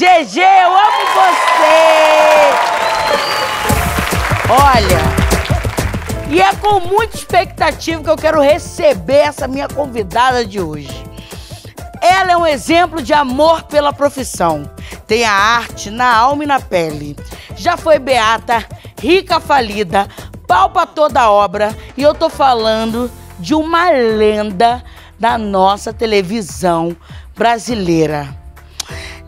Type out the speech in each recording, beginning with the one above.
GG, eu amo você! Olha, e é com muita expectativa que eu quero receber essa minha convidada de hoje. Ela é um exemplo de amor pela profissão. Tem a arte na alma e na pele. Já foi beata, rica falida, palpa toda a obra. E eu tô falando de uma lenda da nossa televisão brasileira.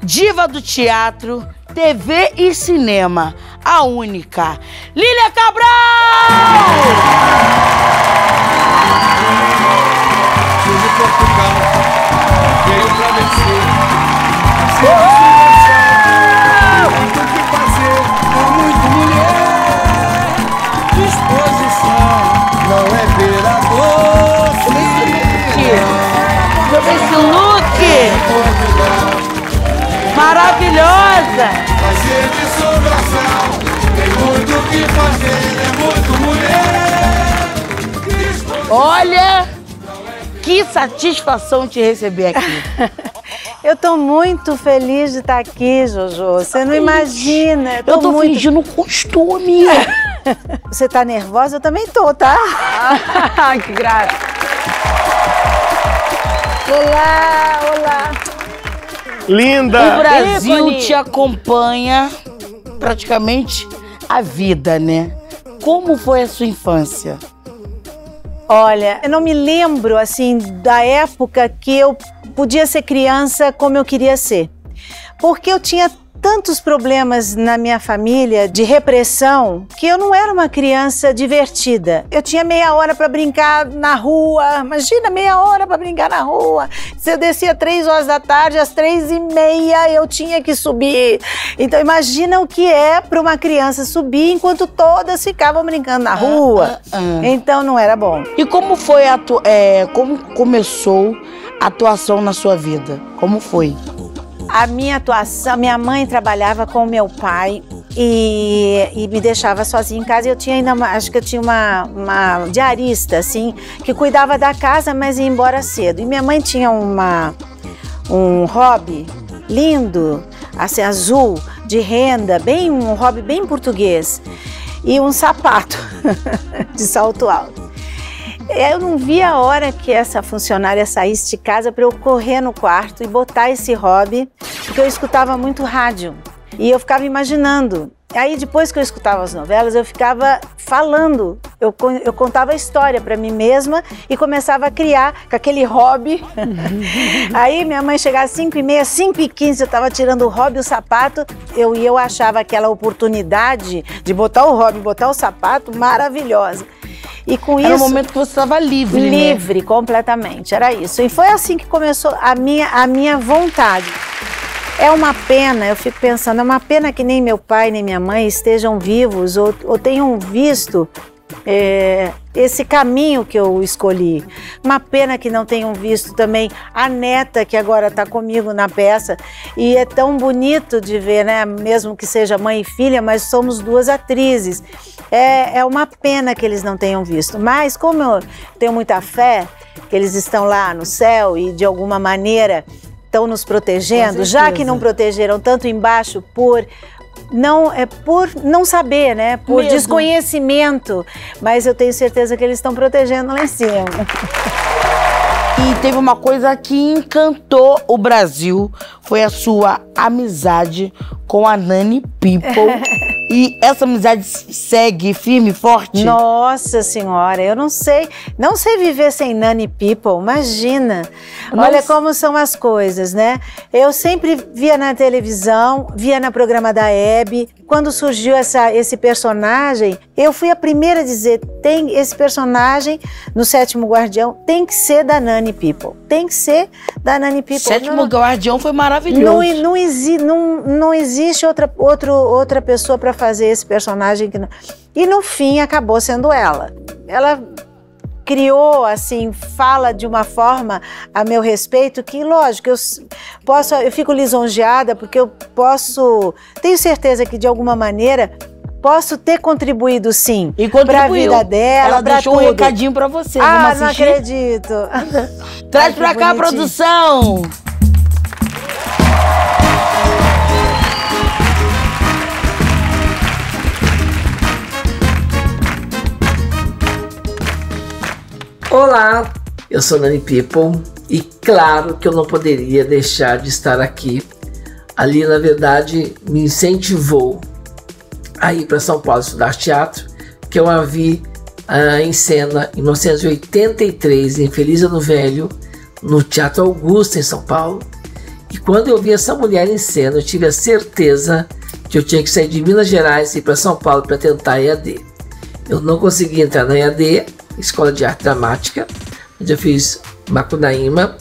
Diva do teatro, TV e cinema. A única. Lília Cabral! Portugal, veio pra vencer. Maravilhosa! Fazer de sobração, tem muito o que fazer, é muito mulher. Olha, que satisfação te receber aqui. Eu tô muito feliz de estar aqui, Jojo. Você não imagina. Eu tô muito... fingindo um costume. Você tá nervosa? Eu também tô, tá? que graça. Olá, olá. O Linda! Brasil ícone. te acompanha praticamente a vida, né? Como foi a sua infância? Olha, eu não me lembro, assim, da época que eu podia ser criança como eu queria ser. Porque eu tinha tantos problemas na minha família de repressão que eu não era uma criança divertida. Eu tinha meia hora para brincar na rua. Imagina, meia hora para brincar na rua. Se eu descia três horas da tarde, às três e meia eu tinha que subir. Então imagina o que é para uma criança subir enquanto todas ficavam brincando na rua. ah, ah. Então não era bom. E como foi a é, como começou a atuação na sua vida? Como foi? A minha atuação, minha mãe trabalhava com meu pai e, e me deixava sozinha em casa. Eu tinha ainda, uma- acho que eu tinha uma, uma diarista, assim, que cuidava da casa, mas ia embora cedo. E minha mãe tinha uma, um hobby lindo, assim, azul, de renda, bem um hobby bem português. E um sapato de salto alto. Eu não via a hora que essa funcionária saísse de casa para eu correr no quarto e botar esse hobby, porque eu escutava muito rádio. E eu ficava imaginando. Aí depois que eu escutava as novelas, eu ficava falando. Eu, eu contava a história para mim mesma e começava a criar com aquele hobby. Aí minha mãe chegava às 5 e meia, 5 e 15, eu estava tirando o hobby o sapato. Eu, e eu achava aquela oportunidade de botar o hobby, botar o sapato maravilhosa. E com Era o isso momento que você estava livre, né? livre completamente, era isso. E foi assim que começou a minha, a minha vontade. É uma pena, eu fico pensando, é uma pena que nem meu pai nem minha mãe estejam vivos ou, ou tenham visto é, esse caminho que eu escolhi. Uma pena que não tenham visto também a neta que agora está comigo na peça. E é tão bonito de ver, né? Mesmo que seja mãe e filha, mas somos duas atrizes. É, é uma pena que eles não tenham visto. Mas como eu tenho muita fé que eles estão lá no céu e de alguma maneira estão nos protegendo, já que não protegeram tanto embaixo por não é por não saber, né? Por Medo. desconhecimento, mas eu tenho certeza que eles estão protegendo lá em cima. E teve uma coisa que encantou o Brasil, foi a sua amizade com a Nani People. e essa amizade segue firme e forte? Nossa senhora, eu não sei, não sei viver sem Nani People, imagina. Olha como são as coisas, né? Eu sempre via na televisão, via no programa da Hebe. Quando surgiu essa, esse personagem, eu fui a primeira a dizer: tem esse personagem no Sétimo Guardião, tem que ser da Nani People. Tem que ser da Nani People. Sétimo Não- Guardião foi não, maravilhoso. não, exi, não, não existe outra, outro, outra pessoa para fazer esse personagem. Que não... E no fim acabou sendo ela. Ela criou, assim, fala de uma forma a meu respeito que, lógico, eu posso, eu fico lisonjeada porque eu posso, tenho certeza que de alguma maneira posso ter contribuído sim E para a vida dela, Ela deixou um tudo. recadinho pra você. Ah, não acredito. Traz pra cá, produção! Olá, eu sou Nani People e claro que eu não poderia deixar de estar aqui. Ali, na verdade, me incentivou a ir para São Paulo estudar teatro, que eu a vi uh, em cena em 1983 em Feliz Ano Velho, no Teatro Augusto em São Paulo. E quando eu vi essa mulher em cena, eu tive a certeza que eu tinha que sair de Minas Gerais e ir para São Paulo para tentar EAD. Eu não consegui entrar na EAD, Escola de Arte Dramática, onde eu fiz Macunaíma,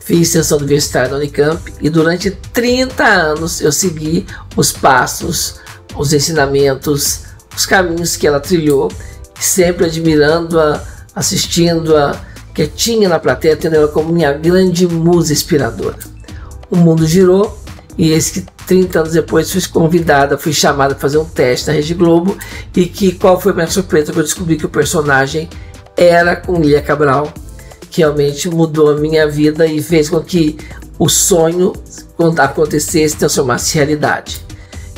fiz extensão universitária na Unicamp e durante 30 anos eu segui os passos, os ensinamentos, os caminhos que ela trilhou, sempre admirando-a, assistindo-a, quietinha na plateia, tendo ela como minha grande musa inspiradora. O mundo girou e eis que 30 anos depois fui convidada, fui chamada para fazer um teste na Rede Globo e que qual foi a minha surpresa quando eu descobri que o personagem era com Lia Cabral, que realmente mudou a minha vida e fez com que o sonho, quando acontecesse, transformasse em realidade.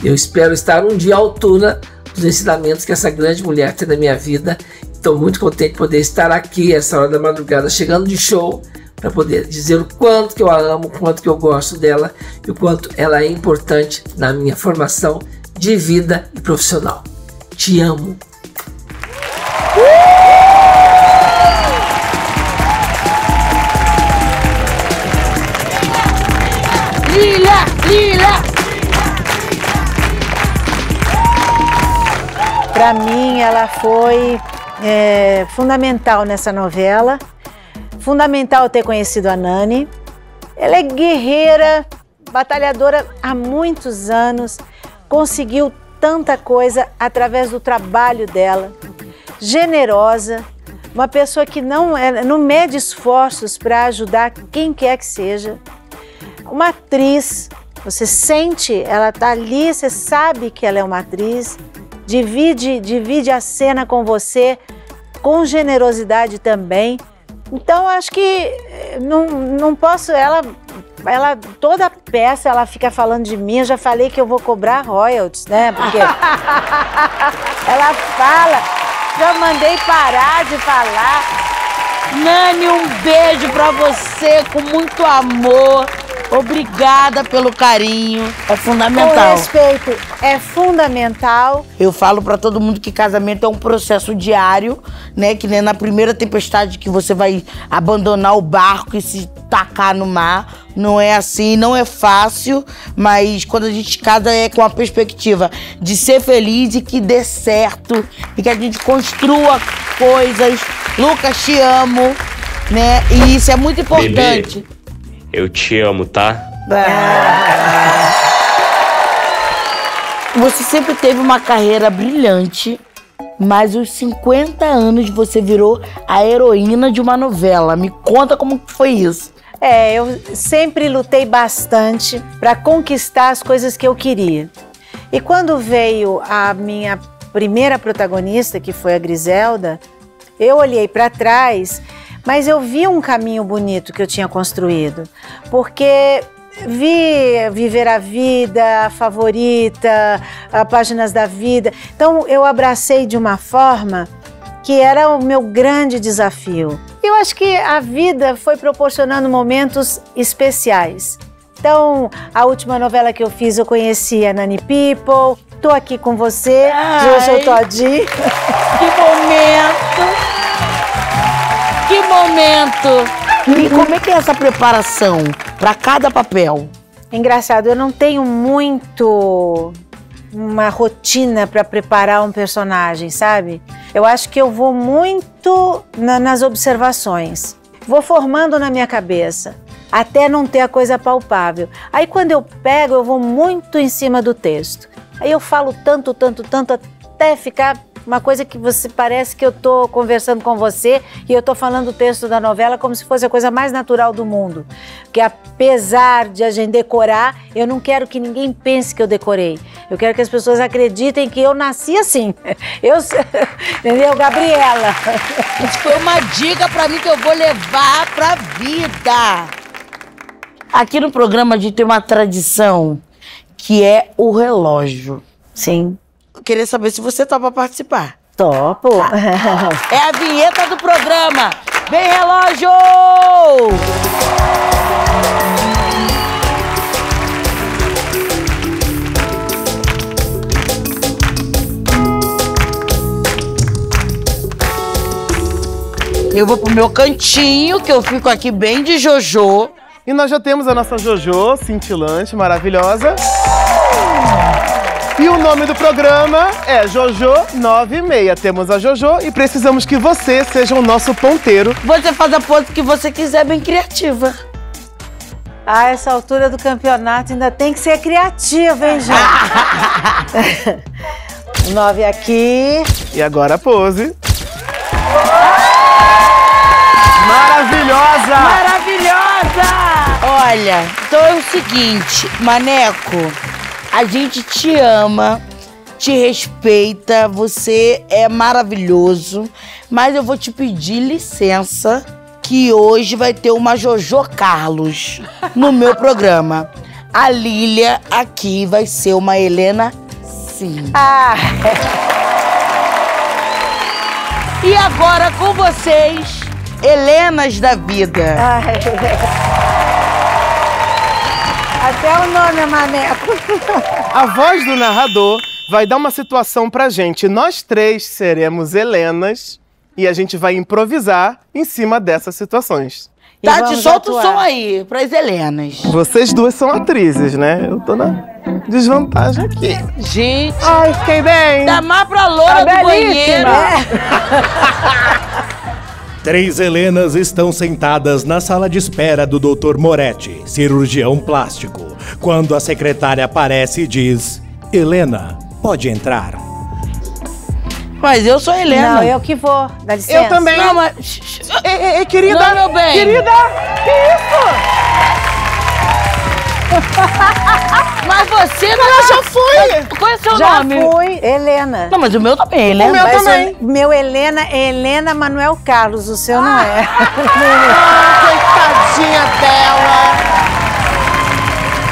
Eu espero estar um dia à altura dos ensinamentos que essa grande mulher tem na minha vida. Estou muito contente de poder estar aqui essa hora da madrugada, chegando de show, para poder dizer o quanto que eu a amo, o quanto que eu gosto dela e o quanto ela é importante na minha formação de vida e profissional. Te amo. Lila, Para mim, ela foi é, fundamental nessa novela. Fundamental ter conhecido a Nani. Ela é guerreira, batalhadora há muitos anos, conseguiu tanta coisa através do trabalho dela. Generosa, uma pessoa que não, é, não mede esforços para ajudar quem quer que seja uma atriz, você sente, ela tá ali, você sabe que ela é uma atriz, divide, divide a cena com você com generosidade também. Então acho que eh, não, não posso, ela, ela toda peça ela fica falando de mim. Eu já falei que eu vou cobrar royalties, né? Porque ela fala, já mandei parar de falar. Nani, um beijo pra você com muito amor. Obrigada pelo carinho. É fundamental. Com respeito, é fundamental. Eu falo para todo mundo que casamento é um processo diário, né? Que nem na primeira tempestade que você vai abandonar o barco e se tacar no mar. Não é assim, não é fácil, mas quando a gente casa é com a perspectiva de ser feliz e que dê certo e que a gente construa coisas. Lucas, te amo, né? E isso é muito importante. Bebê. Eu te amo, tá? Você sempre teve uma carreira brilhante, mas aos 50 anos você virou a heroína de uma novela. Me conta como foi isso. É, eu sempre lutei bastante para conquistar as coisas que eu queria. E quando veio a minha primeira protagonista, que foi a Griselda, eu olhei para trás mas eu vi um caminho bonito que eu tinha construído, porque vi Viver a Vida, a Favorita, Páginas da Vida. Então eu abracei de uma forma que era o meu grande desafio. Eu acho que a vida foi proporcionando momentos especiais. Então, a última novela que eu fiz, eu conheci a Nani People. Tô aqui com você, Jojo Toddy. Que momento! Que momento! E como é que é essa preparação para cada papel? Engraçado, eu não tenho muito uma rotina para preparar um personagem, sabe? Eu acho que eu vou muito na, nas observações. Vou formando na minha cabeça até não ter a coisa palpável. Aí quando eu pego, eu vou muito em cima do texto. Aí eu falo tanto, tanto, tanto até ficar uma coisa que você parece que eu estou conversando com você e eu estou falando o texto da novela como se fosse a coisa mais natural do mundo. Que apesar de a gente decorar, eu não quero que ninguém pense que eu decorei. Eu quero que as pessoas acreditem que eu nasci assim. Eu, entendeu, Gabriela? Isso foi uma dica para mim que eu vou levar para vida. Aqui no programa a gente tem uma tradição que é o relógio. Sim queria saber se você topa participar. Topo. É a vinheta do programa. Vem, relógio! Eu vou pro meu cantinho, que eu fico aqui bem de Jojo. E nós já temos a nossa Jojo, cintilante, maravilhosa. E o nome do programa é Jojo 96. Temos a Jojo e precisamos que você seja o nosso ponteiro. Você faz a pose que você quiser, bem criativa. A essa altura do campeonato ainda tem que ser criativo, hein, gente? Nove aqui. E agora a pose. Maravilhosa! Maravilhosa! Olha, então é o seguinte, Maneco, a gente te ama, te respeita, você é maravilhoso, mas eu vou te pedir licença que hoje vai ter uma Jojo Carlos no meu programa. A Lília aqui vai ser uma Helena Sim. Ah, E agora com vocês, Helenas da Vida. ai. Até o nome é maneco. A voz do narrador vai dar uma situação pra gente. Nós três seremos Helenas e a gente vai improvisar em cima dessas situações. E Tati, vamos solta o atuar. som aí, pras Helenas. Vocês duas são atrizes, né? Eu tô na desvantagem aqui. Gente, Ai, fiquei bem. dá mais pra loura Tá do banheiro. Três Helenas estão sentadas na sala de espera do Dr. Moretti, cirurgião plástico, quando a secretária aparece e diz: Helena, pode entrar. Mas eu sou a Helena. Não, eu que vou. Dá licença. Eu também. Não, mas... Ei, ei, ei, querida! Não, meu bem. Querida! Que isso? Mas você não... Ela já foi! Qual é o seu Já nome? fui, Helena. Não, mas o meu também é Helena. O meu Mas também. o meu Helena é Helena Manuel Carlos, o seu não é. Coitadinha dela!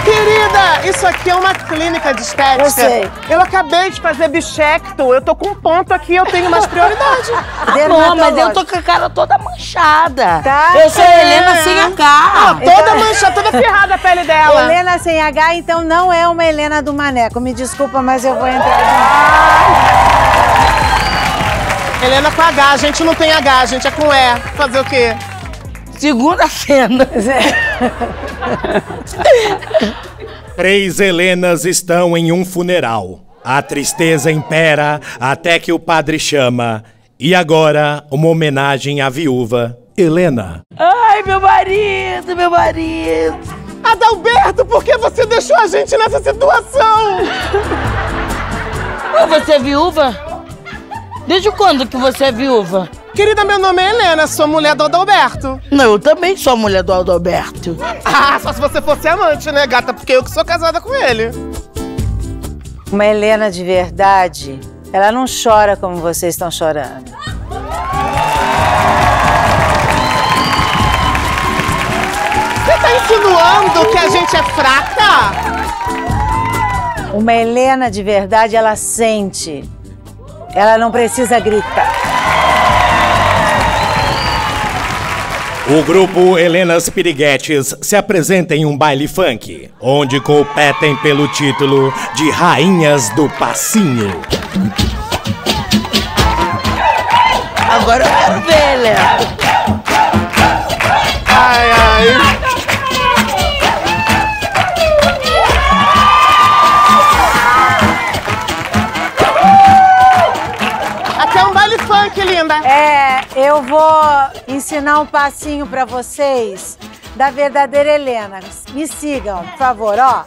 Querida, isso aqui é uma clínica de estética. Eu sei. Eu acabei de fazer bichecto, eu tô com um ponto aqui, eu tenho mais prioridade. Não, mas eu tô com a cara toda manchada. Tá. Eu sou a É. Helena sem H. Toda manchada, toda ferrada a pele dela. Helena sem H, então não é uma Helena do Maneco. Me desculpa, mas eu vou entrar Helena com H, a gente não tem H, a gente é com E. Fazer o quê? Segunda cena. Três Helenas estão em um funeral. A tristeza impera até que o padre chama. E agora, uma homenagem à viúva, Helena. Ai, meu marido, meu marido. Adalberto, por que você deixou a gente nessa situação? Ô, Você é viúva? Desde quando que você é viúva? Querida, meu nome é Helena, sou mulher do Adalberto. Não, eu também sou a mulher do Adalberto. Ah, só se você fosse amante, né, gata? Porque eu que sou casada com ele. Uma Helena de verdade, ela não chora como vocês estão chorando. Você tá insinuando que a gente é fraca? Uma Helena de verdade, ela sente. Ela não precisa gritar. O grupo Helenas Piriguetes se apresenta em um baile funk, onde competem pelo título de Rainhas do Passinho. Agora eu quero ver, Helena. Ai, ai. Até um baile funk, linda. É, eu vou ensinar um passinho pra vocês da verdadeira Helena. Me sigam, por favor, ó.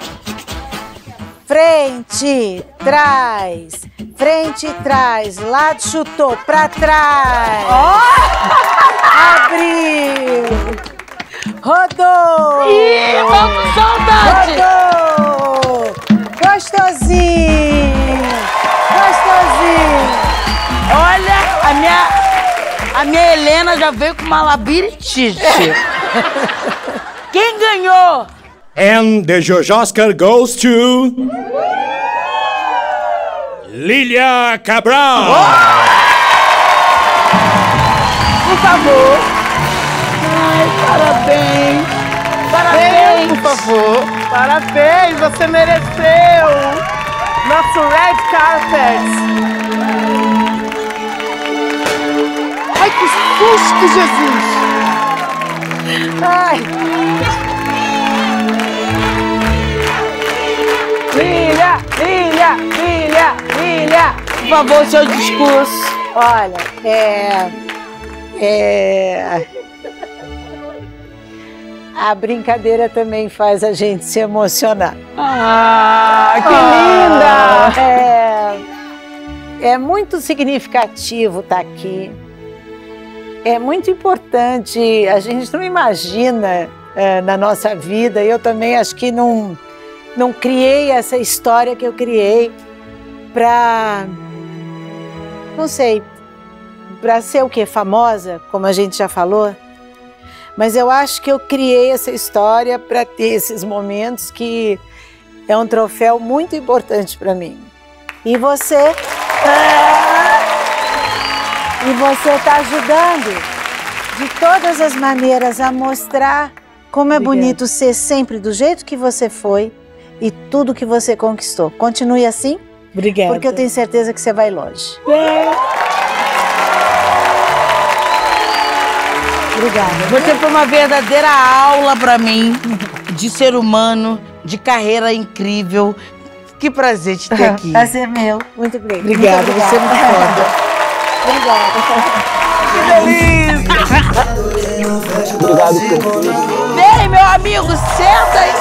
Frente, trás, frente, trás, lado chutou, pra trás. Abriu. Rodou. Ih, vamos, saudade. Rodou. Gostosinho. Gostosinho. Olha, a minha, a minha Helena já veio com uma labirintite. Quem ganhou? And the George Oscar goes to. Lilia Cabral! Por favor, Parabéns! Venha, Parabéns! por favor. Parabéns, você mereceu. Nosso red carpet. Ai, que susto, Jesus. Ai, Filha, filha, filha, filha! Por favor, seu discurso. olha, é. É. A brincadeira também faz a gente se emocionar. Ah, que linda! É, é muito significativo estar aqui. É muito importante. A gente não imagina é, na nossa vida. Eu também acho que não, não criei essa história que eu criei para. Não sei. Para ser o quê? Famosa, como a gente já falou. Mas eu acho que eu criei essa história para ter esses momentos que é um troféu muito importante para mim. E você. Ah! E você está ajudando de todas as maneiras a mostrar como é Obrigada. bonito ser sempre do jeito que você foi e tudo que você conquistou. Continue assim, Obrigada. porque eu tenho certeza que você vai longe. Obrigada. Você foi uma verdadeira aula pra mim de ser humano, de carreira incrível. Que prazer te ter aqui. Prazer meu. Muito obrigada. Obrigada, Muito você é muito foda. Obrigada. Vem, meu amigo, senta aí.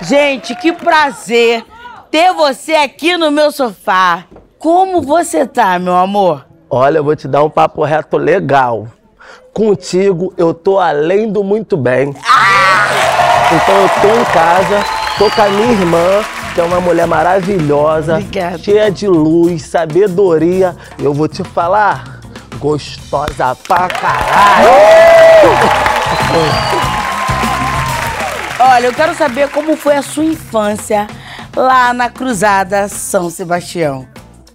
Gente, que prazer ter você aqui no meu sofá. Como você tá, meu amor? Olha, eu vou te dar um papo reto legal. Contigo eu tô além do muito bem. Então eu tô em casa, tô com a minha irmã, que é uma mulher maravilhosa, Obrigada. cheia de luz, sabedoria. Eu vou te falar, gostosa pra caralho. Olha, eu quero saber como foi a sua infância lá na Cruzada São Sebastião.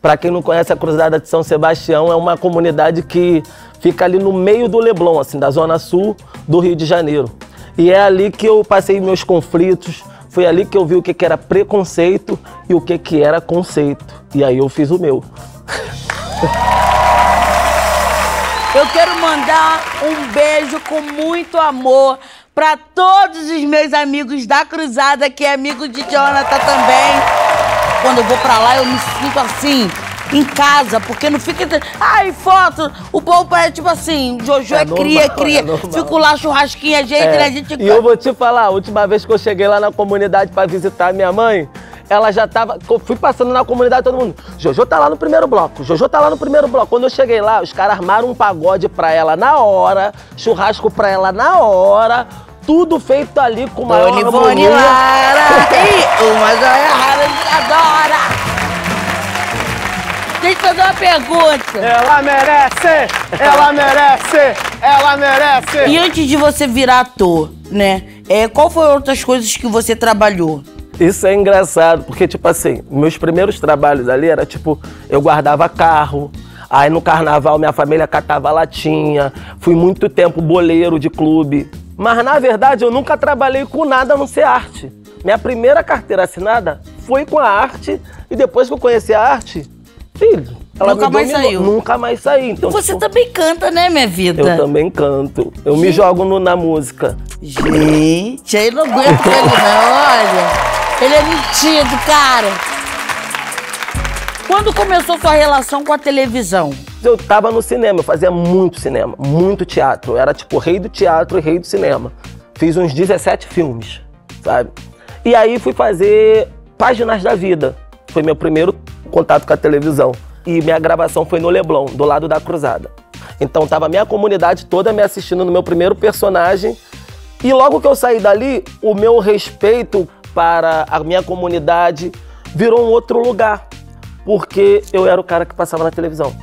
Pra quem não conhece a Cruzada de São Sebastião, é uma comunidade que fica ali no meio do Leblon, assim, da zona sul do Rio de Janeiro. E é ali que eu passei meus conflitos, foi ali que eu vi o que, que era preconceito e o que, que era conceito. E aí eu fiz o meu. Eu quero mandar um beijo com muito amor pra todos os meus amigos da Cruzada, que é amigo de Jonathan também. Quando eu vou pra lá, eu me sinto assim, em casa, porque não fica. Ai, foto! O povo é tipo assim, Jojo é, É normal, cria, cria. é. Fico lá, churrasquinho, a gente, É, né? A gente. E eu vou te falar, a última vez que eu cheguei lá na comunidade pra visitar minha mãe, ela já tava. Fui passando na comunidade, todo mundo. Jojo tá lá no primeiro bloco, Jojo tá lá no primeiro bloco. Quando eu cheguei lá, os caras armaram um pagode pra ela na hora, churrasco pra ela na hora. Tudo feito ali com uma Boni, Lara, e uma joia rara adora. Deixa eu fazer uma pergunta. Ela merece, ela merece, ela merece. E antes de você virar ator, né? É, qual foram outras coisas que você trabalhou? Isso é engraçado, porque, tipo assim, meus primeiros trabalhos ali era tipo, eu guardava carro, aí no carnaval minha família catava latinha, fui muito tempo boleiro de clube. Mas na verdade eu nunca trabalhei com nada a não ser arte. Minha primeira carteira assinada foi com a arte, e depois que eu conheci a arte, filho, ela Nunca mais dominou. saiu. Nunca mais saí. Então, Você tipo, também canta, né, minha vida? eu também canto. Eu me jogo no- na música. Gente, aí não aguento ele não, olha. Ele é metido, cara. Quando começou sua relação com a televisão? Eu tava no cinema, eu fazia muito cinema, muito teatro. Eu era tipo rei do teatro e rei do cinema. Fiz uns 17 filmes, sabe? E aí fui fazer Páginas da Vida. Foi meu primeiro contato com a televisão. E minha gravação foi no Leblon, do lado da Cruzada. Então tava minha comunidade toda me assistindo no meu primeiro personagem. E logo que eu saí dali, o meu respeito para a minha comunidade virou um outro lugar. Porque eu era o cara que passava na televisão.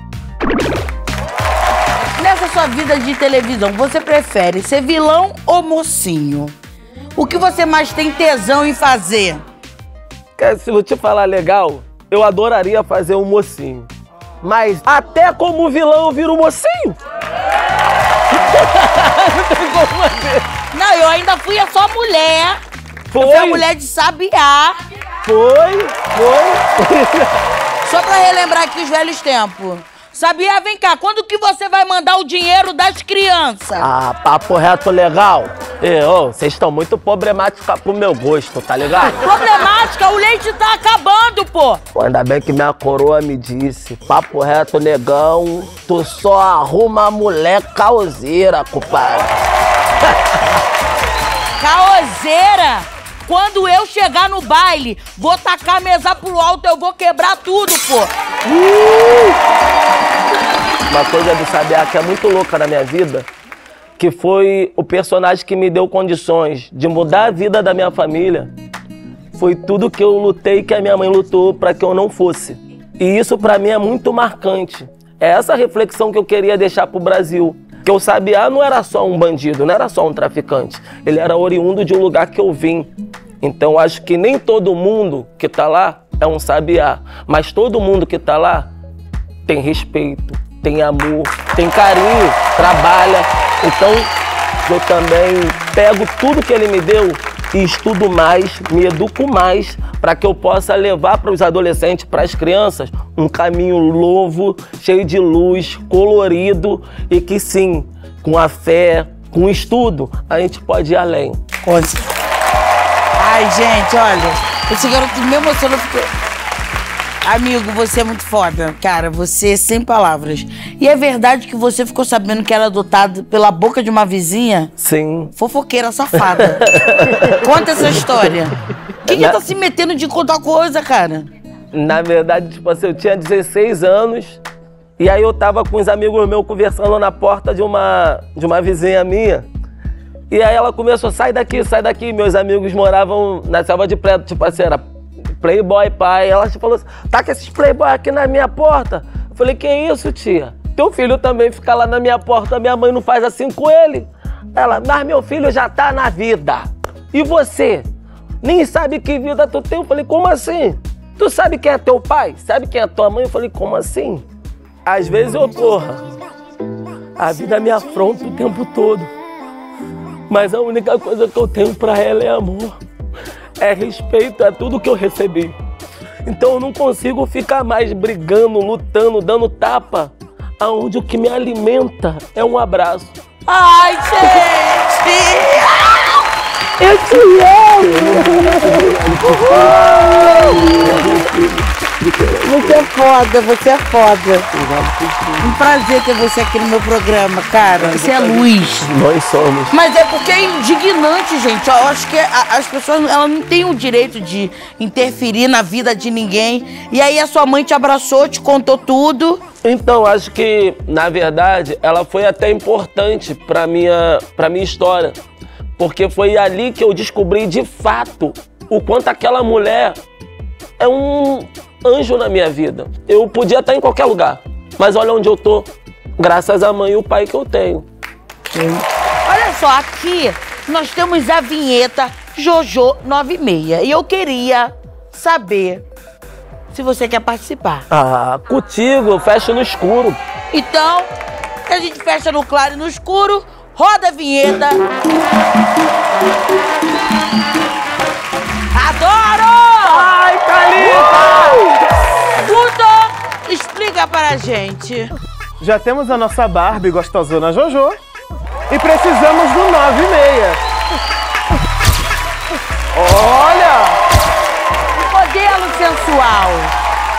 Nessa sua vida de televisão, você prefere ser vilão ou mocinho? O que você mais tem tesão em fazer? Cara, se eu te falar legal, eu adoraria fazer um mocinho. Mas até como vilão eu viro mocinho. não tem como fazer. Não, eu ainda fui a só mulher. Foi. Eu fui a mulher de sabiá. Foi, foi. Só pra relembrar aqui os velhos tempos. Sabia, vem cá, quando que você vai mandar o dinheiro das crianças? Ah, papo reto legal. Vocês estão muito problemáticos pro meu gosto, tá ligado? Problemática, o leite tá acabando, pô. Pô, ainda bem que minha coroa me disse, papo reto, negão, tu só arruma mulher causeira, compadre. Caoseira! Quando eu chegar no baile, vou tacar a mesa pro alto, eu vou quebrar tudo, pô. Uma coisa do Sabiá que é muito louca na minha vida, que foi o personagem que me deu condições de mudar a vida da minha família, foi tudo que eu lutei que a minha mãe lutou para que eu não fosse. E isso para mim é muito marcante. É essa reflexão que eu queria deixar pro Brasil. Que o Sabiá não era só um bandido, não era só um traficante. Ele era oriundo de um lugar que eu vim. Então acho que nem todo mundo que tá lá é um Sabiá, mas todo mundo que tá lá tem respeito, tem amor, tem carinho, trabalha. Então eu também pego tudo que ele me deu e estudo mais, me educo mais para que eu possa levar para os adolescentes, para as crianças, um caminho novo, cheio de luz, colorido e que sim, com a fé, com o estudo, a gente pode ir além. Ai, gente, olha, esse garoto me emocionou porque. Amigo, você é muito foda, cara. Você é sem palavras. E é verdade que você ficou sabendo que era adotado pela boca de uma vizinha? Sim. Fofoqueira safada. Conta essa história. Quem que Na- tá se metendo de contar coisa, cara? Na verdade, tipo assim, eu tinha 16 anos e aí eu tava com uns amigos meus conversando na porta de uma, de uma vizinha minha. E aí ela começou, sai daqui, sai daqui. Meus amigos moravam na selva de preto, tipo assim, era playboy pai. Ela falou assim, tá com esses playboy aqui na minha porta. Eu falei, que isso, tia? Teu filho também fica lá na minha porta, minha mãe não faz assim com ele. Ela, mas meu filho já tá na vida. E você? Nem sabe que vida tu tem? Eu falei, como assim? Tu sabe quem é teu pai? Sabe quem é tua mãe? Eu falei, como assim? Às vezes eu, porra, a vida me afronta o tempo todo. Mas a única coisa que eu tenho pra ela é amor. É respeito, é tudo que eu recebi. Então eu não consigo ficar mais brigando, lutando, dando tapa. Aonde o que me alimenta é um abraço. Ai, gente! Eu te Você é foda, você é foda. Um prazer ter você aqui no meu programa, cara. Você é luz. Nós somos. Mas é porque é indignante, gente. Eu acho que a- as pessoas elas não têm o direito de interferir na vida de ninguém. E aí a sua mãe te abraçou, te contou tudo. Então, acho que, na verdade, ela foi até importante pra minha, pra minha história. Porque foi ali que eu descobri de fato o quanto aquela mulher é um anjo na minha vida. Eu podia estar em qualquer lugar, mas olha onde eu tô. Graças à mãe e o pai que eu tenho. Olha só, aqui nós temos a vinheta Jojo 96. E eu queria saber se você quer participar. Ah, contigo, eu fecho no escuro. Então, a gente fecha no claro e no escuro. Roda a vinheta. Para a gente. Já temos a nossa Barbie gostosona Jojo e precisamos do 9 e meia. Olha! Modelo sensual.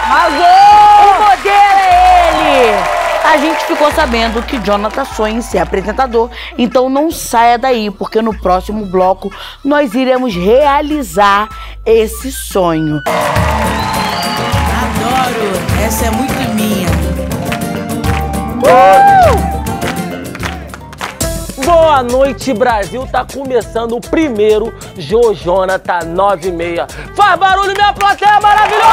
Arrasou! O modelo é ele! A gente ficou sabendo que Jonathan sonha em ser apresentador, então não saia daí, porque no próximo bloco nós iremos realizar esse sonho. Adoro! Essa é muito minha. Boa noite, Brasil. Tá começando o primeiro Jojonata 96. Faz barulho, minha plateia maravilhosa!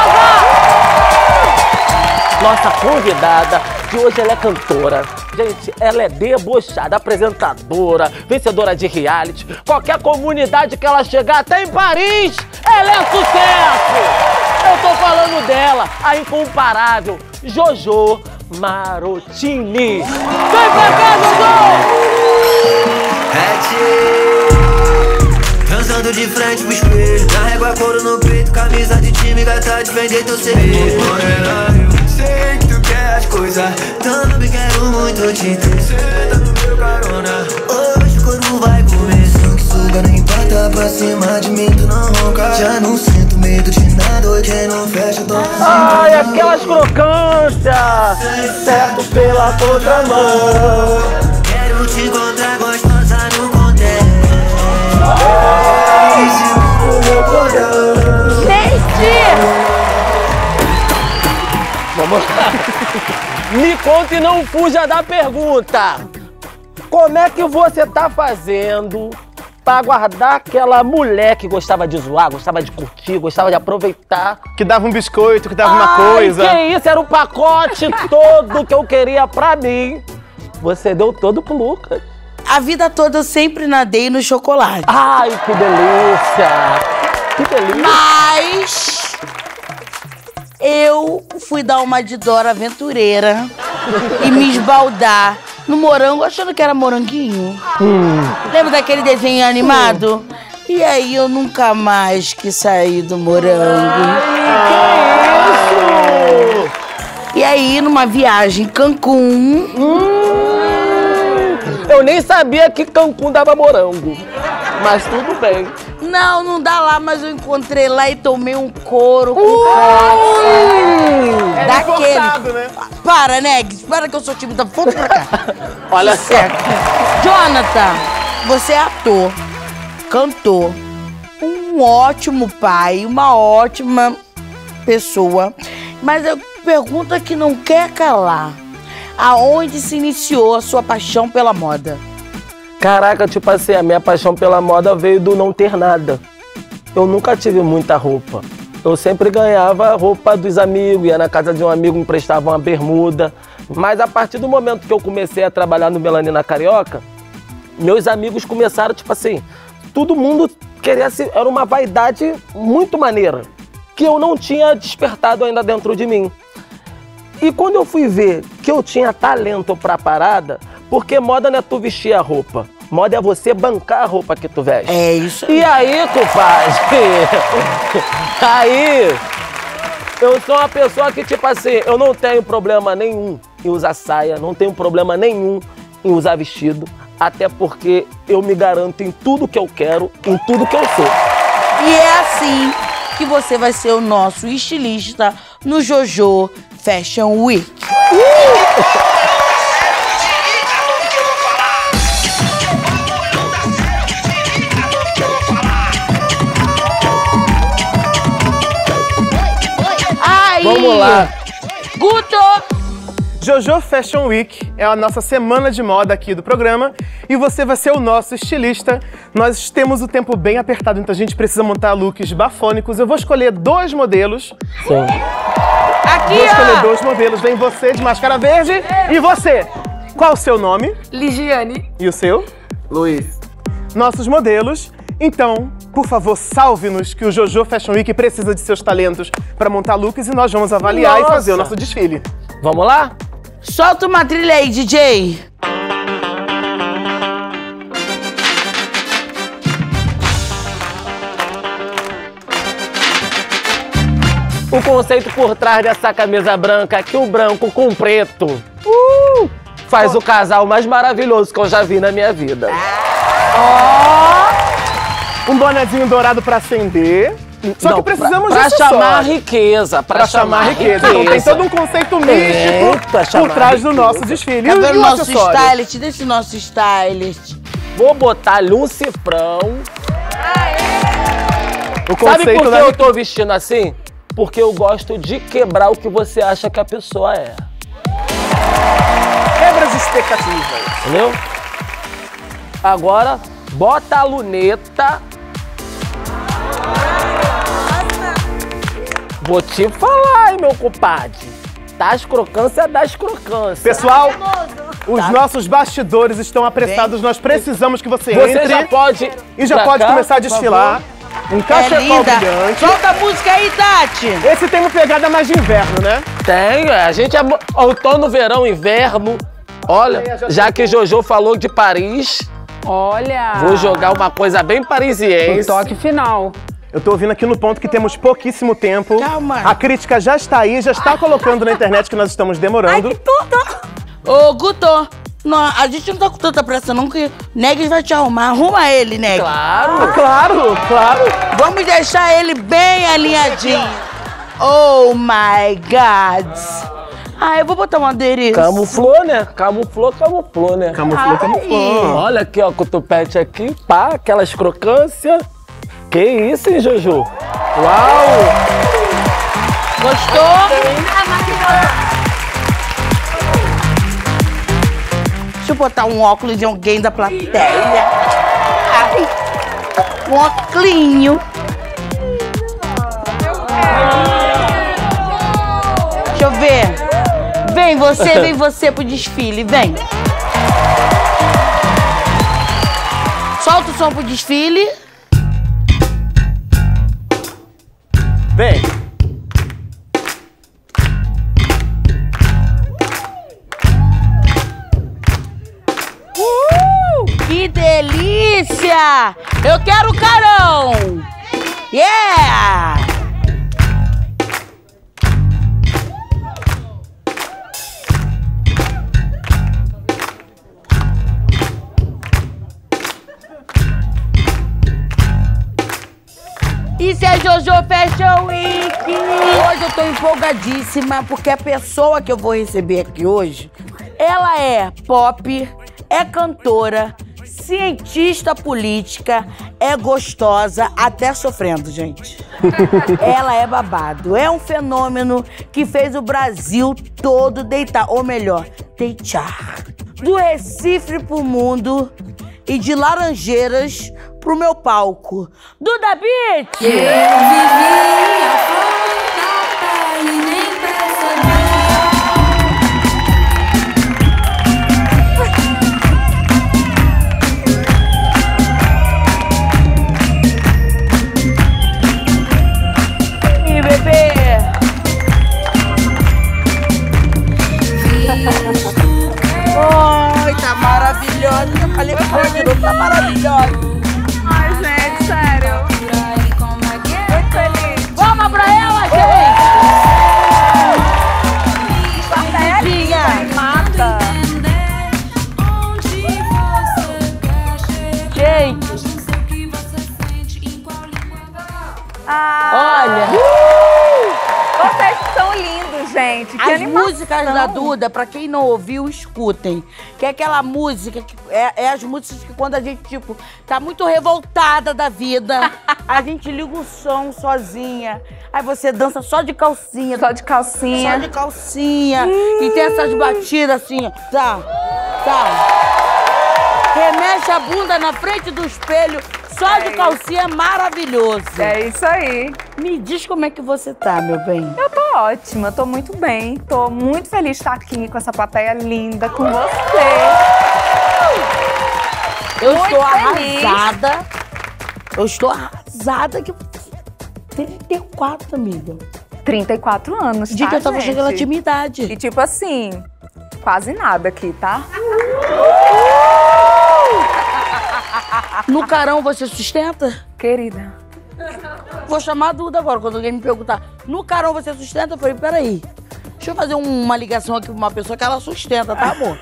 Nossa convidada de hoje ela é cantora. Gente, ela é debochada, apresentadora, vencedora de reality. Qualquer comunidade que ela chegar, até em Paris, ela é sucesso! Eu tô falando dela, a incomparável Jojo Marotini. Vem pra cá, Jojo! É Dançando de frente pro espelho. Na régua couro no peito Camisa de time Gata de vender teu segredo Morena, sei que tu quer as coisas. Também quero muito te ter. Senta no meu carona Suga, não importa Pra cima de mim tu não ronca. Já não sinto medo de nada Hoje quem não fecha, tô Ai, aquelas crocâncias Certo pela contramão. Quero te encontrar gostosa no conté E cordão Vamos lá. Me conta e não fuja da pergunta. Como é que você tá fazendo pra guardar aquela mulher que gostava de zoar, gostava de curtir, gostava de aproveitar? Que dava um biscoito, que dava uma Ai, coisa. que isso, era o pacote todo que eu queria pra mim. Você deu todo pro Lucas. A vida toda eu sempre nadei no chocolate. Ai, que delícia! Que delícia! Mas eu fui dar uma de Dora aventureira e me esbaldar no morango achando que era moranguinho. Lembra daquele desenho animado? E aí eu nunca mais quis sair do morango. Isso! E aí, numa viagem em Cancún, Eu nem sabia que Cancún dava morango. Mas tudo bem. Não, não dá lá, mas eu encontrei lá e tomei um couro com É daquele. importado, né? Para, Negs, para que eu sou tímida, volta pra cá. Olha só. Jonathan, você é ator, cantor, um ótimo pai, uma ótima pessoa, mas eu pergunta que não quer calar. Aonde se iniciou a sua paixão pela moda? Caraca, tipo assim, a minha paixão pela moda veio do não ter nada. Eu nunca tive muita roupa. Eu sempre ganhava roupa dos amigos, ia na casa de um amigo, me emprestava uma bermuda. Mas a partir do momento que eu comecei a trabalhar no Melanina Carioca, meus amigos começaram, tipo assim, todo mundo queria se. Era uma vaidade muito maneira, que eu não tinha despertado ainda dentro de mim. E quando eu fui ver que eu tinha talento pra parada, porque moda não é tu vestir a roupa, moda é você bancar a roupa que tu veste. É isso E aí, compadre? aí, eu sou uma pessoa que, tipo assim, eu não tenho problema nenhum em usar saia, não tenho problema nenhum em usar vestido, até porque eu me garanto em tudo que eu quero, em tudo que eu sou. E é assim que você vai ser o nosso estilista no Jojo Fashion Week. Aí, Vamos lá. Guto! Jojo Fashion Week é a nossa semana de moda aqui do programa e você vai ser o nosso estilista. Nós temos o tempo bem apertado, então a gente precisa montar looks bafônicos. Eu vou escolher dois modelos. Sim. Aqui, Vou escolher ó! dois modelos. Vem você de máscara verde e você. Qual o seu nome Ligiane. e o seu? Luiz. Nossos modelos. Então, por favor, salve-nos que o Jojo Fashion Week precisa de seus talentos para montar looks e nós vamos avaliar e Nossa. fazer o nosso desfile. Vamos lá? Solta uma trilha aí, DJ. O conceito por trás dessa camisa branca é que o branco com o preto uh, faz o casal mais maravilhoso que eu já vi na minha vida. Um bonezinho dourado para acender. Só Não, que precisamos pra, de pra chamar riqueza, pra, Pra chamar riqueza. Então tem todo um conceito místico chamar por trás do riqueza. nosso desfile. E o- nosso acessório? stylist? Deixa o nosso stylist. Vou botar-lhe um cifrão. O Sabe por que eu tô vestindo assim? Porque eu gosto de quebrar o que você acha que a pessoa é. quebra de expectativas. Entendeu? Agora, bota a luneta. Vou te falar, hein, meu compadre. Das crocâncias, das crocâncias. Pessoal, os nossos bastidores estão apressados. Nós precisamos que você, Você entre já pode. e já pode cá, começar a desfilar. Um É cachecol linda. brilhante. Solta a música aí, Tati. Esse tem uma pegada mais de inverno, né? Tem, a gente é outono, verão, inverno. Olha, já que Jojo falou de Paris, Olha! Vou jogar uma coisa bem parisiense. O toque final. Eu tô ouvindo aqui no ponto que temos pouquíssimo tempo. Calma. A crítica já está aí, já está colocando na internet que nós estamos demorando. Ô, Guto, não, a gente não tá com tanta pressa não, que Negs vai te arrumar. Arruma ele, Negs. Claro. Claro, claro. Vamos deixar ele bem alinhadinho. Oh my God. Ah, eu vou botar uma adereço. Camuflou, né? Camuflou, camuflou, né? Camuflou, Ai. camuflou. Olha aqui, ó, com o tupete aqui, pá, aquelas crocâncias. Que isso, hein, Jojo? Uau! Gostou? Deixa eu botar um óculos de alguém da plateia. Ai, um óculinho. Deixa eu ver. Vem você, vem você pro desfile, vem. Solta o som pro desfile. Vem. Eu quero carão! Yeah! Isso é Jojo Fashion Week! Hoje eu tô empolgadíssima porque a pessoa que eu vou receber aqui hoje, ela é pop, é cantora, cientista política, é gostosa, até sofrendo, gente. ela é babado, é um fenômeno que fez o Brasil todo deitar, ou melhor, deitar. Do Recife pro mundo e de Laranjeiras pro meu palco. Duda Beat! E de novo, tá maravilhosa. Ai, gente, sério. Muito feliz. Vamos pra ela, gente! Lindinha! Mata. Gente, olha, gente. As animação. músicas da Duda, pra quem não ouviu, escutem. Que é aquela música, que é, é as músicas que quando a gente, tipo, tá muito revoltada da vida, a gente liga o som sozinha. Aí você dança só de calcinha. Só de Só calcinha. de calcinha. E tem essas batidas assim, ó. Tá, tá. Remexe a bunda na frente do espelho, só de calcinha, é maravilhoso. É isso aí. Me diz como é que você tá, meu bem. Eu tô ótima, tô muito bem. Tô muito feliz de estar aqui com essa plateia linda, com você. Eu Muito estou feliz. arrasada. Eu estou arrasada que 34, amiga. 34 anos, Dia tá, que eu tava gente? chegando na intimidade. E tipo assim, quase nada aqui, tá? No carão você sustenta? Querida. Vou chamar a Duda agora, quando alguém me perguntar. No carão você sustenta? Eu falei, peraí. Deixa eu fazer um- uma ligação aqui pra uma pessoa que ela sustenta, tá, amor?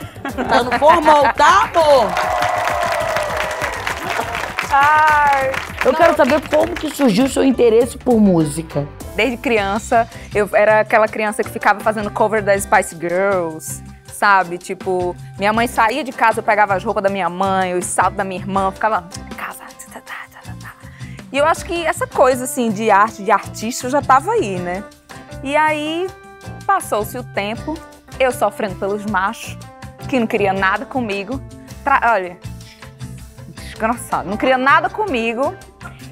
Tá no formal, tá, amor? Ai. Eu quero saber como que surgiu o seu interesse por música. Desde criança, eu era aquela criança que ficava fazendo cover das Spice Girls, sabe? Tipo, minha mãe saía de casa, eu pegava as roupas da minha mãe, os saltos da minha irmã, ficava casa. E eu acho que essa coisa, assim, de arte, de artista, já tava aí, né? E aí, passou-se o tempo, eu sofrendo pelos machos, que não queria nada comigo. Pra- olha, desgraçado, não queria nada comigo.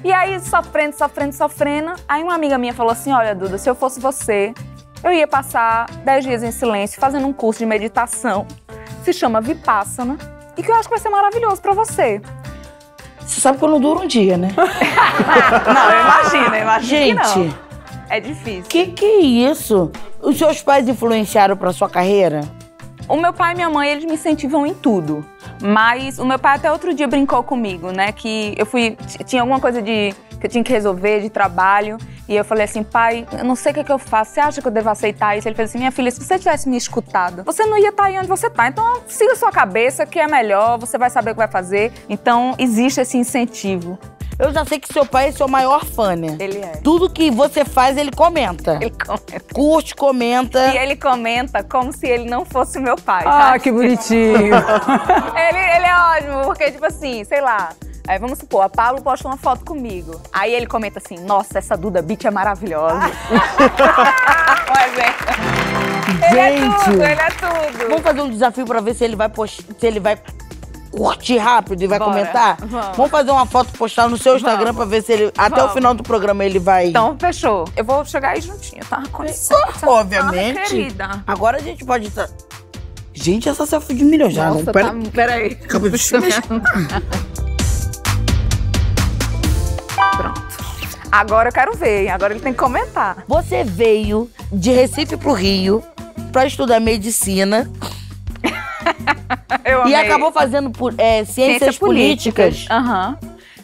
E aí, sofrendo, sofrendo, sofrendo. Aí uma amiga minha falou assim: olha, Duda, se eu fosse você, eu ia passar 10 dias em silêncio fazendo um curso de meditação. Se chama Vipassana. E que eu acho que vai ser maravilhoso pra você. Você sabe que eu não duro um dia, né? Não, imagino que Gente, não. É difícil. que que é isso? Os seus pais influenciaram pra sua carreira? O meu pai e minha mãe, eles me incentivam em tudo. Mas o meu pai até outro dia brincou comigo, né? Que eu fui. Tinha alguma coisa de que eu tinha que resolver de trabalho. E eu falei assim, pai, eu não sei o que, é que eu faço. Você acha que eu devo aceitar isso? Ele fez assim, minha filha, se você tivesse me escutado, você não ia estar aí onde você tá. Então siga a sua cabeça, que é melhor, você vai saber o que vai fazer. Então existe esse incentivo. Eu já sei que seu pai é seu maior fã, né? Ele é. Tudo que você faz, ele comenta. Ele comenta. Curte, comenta. E ele comenta como se ele não fosse meu pai. Ah, sabe? que bonitinho. ele, ele é ótimo, porque, tipo assim, sei lá. Aí vamos supor, a Pablo postou uma foto comigo. Aí ele comenta assim: Nossa, essa Duda Beat é maravilhosa. Mas é. Ele é Gente. tudo, ele é tudo. Vamos fazer um desafio pra ver se ele vai post... se ele vai curtir rápido e vai Bora. comentar? Vamos. fazer uma foto postar no seu Instagram Vamos. pra ver se ele até o Vamos. final do programa ele vai. Então, fechou. Eu vou chegar aí juntinho, tá? Com licença. obviamente. Ah, querida. Agora a gente pode estar. Gente, essa selfie de milhão já, Nossa, não? Pera... tá... Peraí. Acabei de se mexer. Pronto. Agora eu quero ver, agora ele tem que comentar. Você veio de Recife pro Rio pra estudar medicina Eu e amei. acabou fazendo por, é, ciências, políticas. Aham.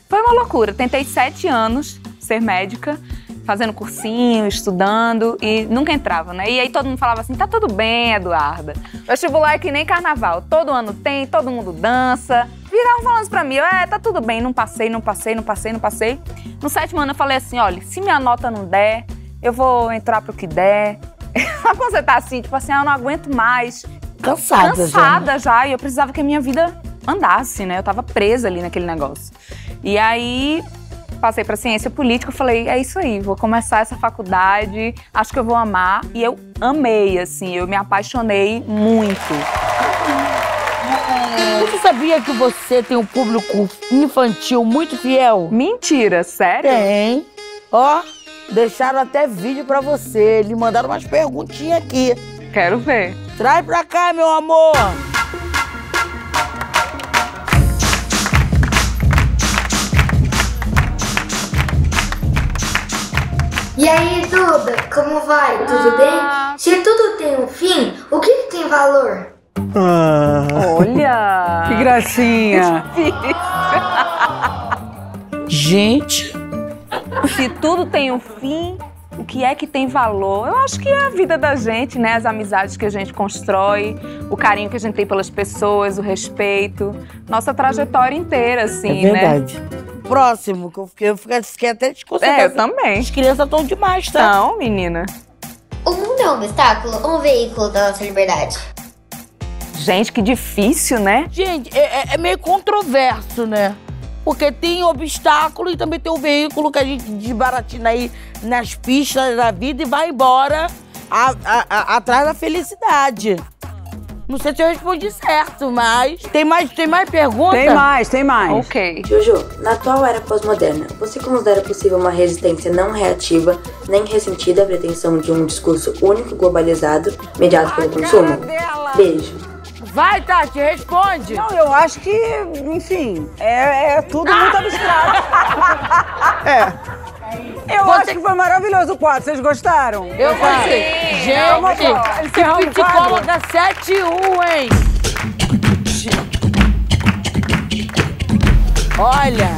Foi uma loucura. Tentei sete anos ser médica, fazendo cursinho, estudando e nunca entrava, né? E aí todo mundo falava assim: tá tudo bem, Eduarda. Vestibular é que nem carnaval. Todo ano tem, todo mundo dança. Viravam falando isso pra mim: é, tá tudo bem, não passei, não passei, não passei, não passei. No sétimo ano eu falei assim: olha, se minha nota não der, eu vou entrar pro que der. Sabe quando você tá assim, tipo assim, ah, eu não aguento mais. Cansada, já. Cansada já, e eu precisava que a minha vida andasse, né? Eu tava presa ali naquele negócio. E aí passei pra ciência política, falei, é isso aí, vou começar essa faculdade, acho que eu vou amar. E eu amei, assim, eu me apaixonei muito. Você sabia que você tem um público infantil muito fiel? Mentira, sério? Tem. Ó, deixaram até vídeo pra você. Eles mandaram umas perguntinhas aqui. Quero ver. Traz pra cá, meu amor. E aí, Duda, como vai? Tudo Ah. bem? Se tudo tem um fim, o que, que tem valor? Olha! Que gracinha. Gente, Se tudo tem um fim, o que é que tem valor? Eu acho que é a vida da gente, né? As amizades que a gente constrói, o carinho que a gente tem pelas pessoas, o respeito, nossa trajetória inteira, assim, é né? verdade. Próximo, que eu fiquei, eu fiquei, até desconcertada. É, eu também. As crianças estão demais, tá? Então, menina. O mundo é um obstáculo ou um veículo da nossa liberdade? Gente, que difícil, né? Gente, é, é- é meio controverso, né? Porque tem obstáculo e também tem o veículo que a gente desbaratina aí nas pistas da vida e vai embora a- a- a- atrás da felicidade. Não sei se eu respondi certo, mas. Tem mais, tem mais perguntas? Tem mais, tem mais. Ok. Jojo, na atual era pós-moderna, você considera possível uma resistência não reativa nem ressentida à pretensão de um discurso único globalizado mediado pelo consumo? Beijo. Vai, Tati, responde. Não, eu acho que, enfim, é, é tudo muito abstrato. É. Eu acho que foi maravilhoso o quadro. Vocês gostaram? Eu gostei. Vamos Gente, lá, encerramos que o quadro. psicóloga 7-1, hein? Olha.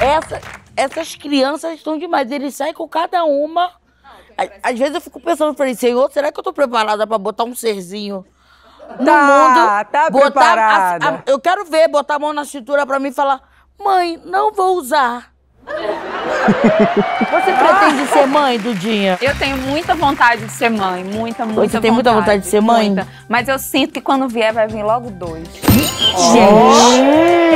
Essa, essas crianças estão demais. Eles saem com cada uma. Às vezes eu fico pensando, falei, Senhor, será que eu tô preparada pra botar um serzinho no Tá, mundo? tá botar a- preparada. a- eu quero ver, botar a mão na cintura pra mim e falar, mãe, não vou usar. Você pretende ser mãe, Dudinha? Eu tenho muita vontade de ser mãe, muita, muita Você tem muita vontade de ser mãe? muita. Mas eu sinto que quando vier vai vir logo dois. Gente,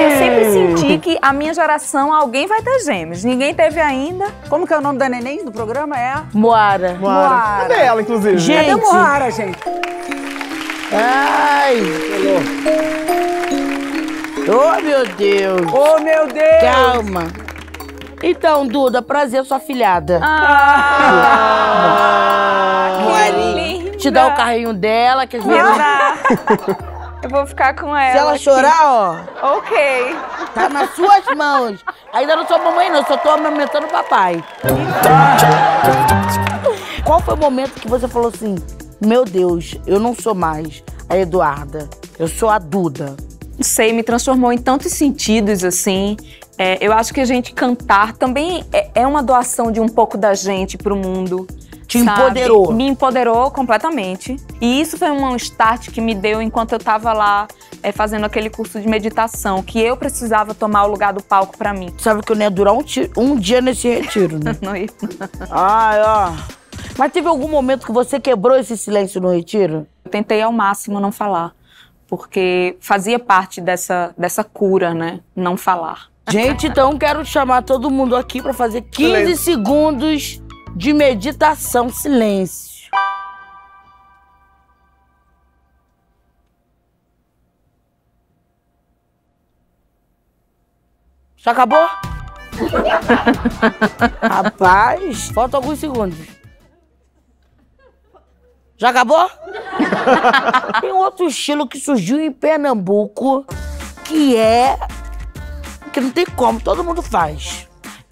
eu sempre senti que a minha geração alguém vai ter gêmeos. Ninguém teve ainda. Como que é o nome da neném do programa? É? Moara. Moara. Cadê ela, inclusive? Gente. Cadê Moara, gente? Ai. Oh, meu Deus. Oh, meu Deus. Calma. Então, Duda, prazer, sua filhada. Ah, Moarinha. Te dá o carrinho dela, que as dar. Eu vou ficar com ela. Se ela aqui. chorar, ó, Ok. tá nas suas mãos. Ainda não sou mamãe, não, só tô amamentando o papai. Qual foi o momento que você falou assim, Meu Deus, eu não sou mais a Eduarda. Eu sou a Duda. Não sei, me transformou em tantos sentidos, assim. É, eu acho que a gente cantar também é, é uma doação de um pouco da gente pro mundo. Te sabe? empoderou. Me empoderou completamente. E isso foi um start que me deu enquanto eu tava lá é, fazendo aquele curso de meditação, que eu precisava tomar o lugar do palco pra mim. Sabe que eu não ia durar um, um dia nesse retiro, né? Não ia. Ai, ó. Mas teve algum momento que você quebrou esse silêncio no retiro? Eu tentei ao máximo não falar, porque fazia parte dessa, dessa cura, né? Não falar. Gente, então quero chamar todo mundo aqui pra fazer 15 Silêncio. segundos de meditação. Silêncio. Já acabou? Rapaz, falta alguns segundos. Já acabou? Tem outro estilo que surgiu em Pernambuco, que é. que não tem como, todo mundo faz.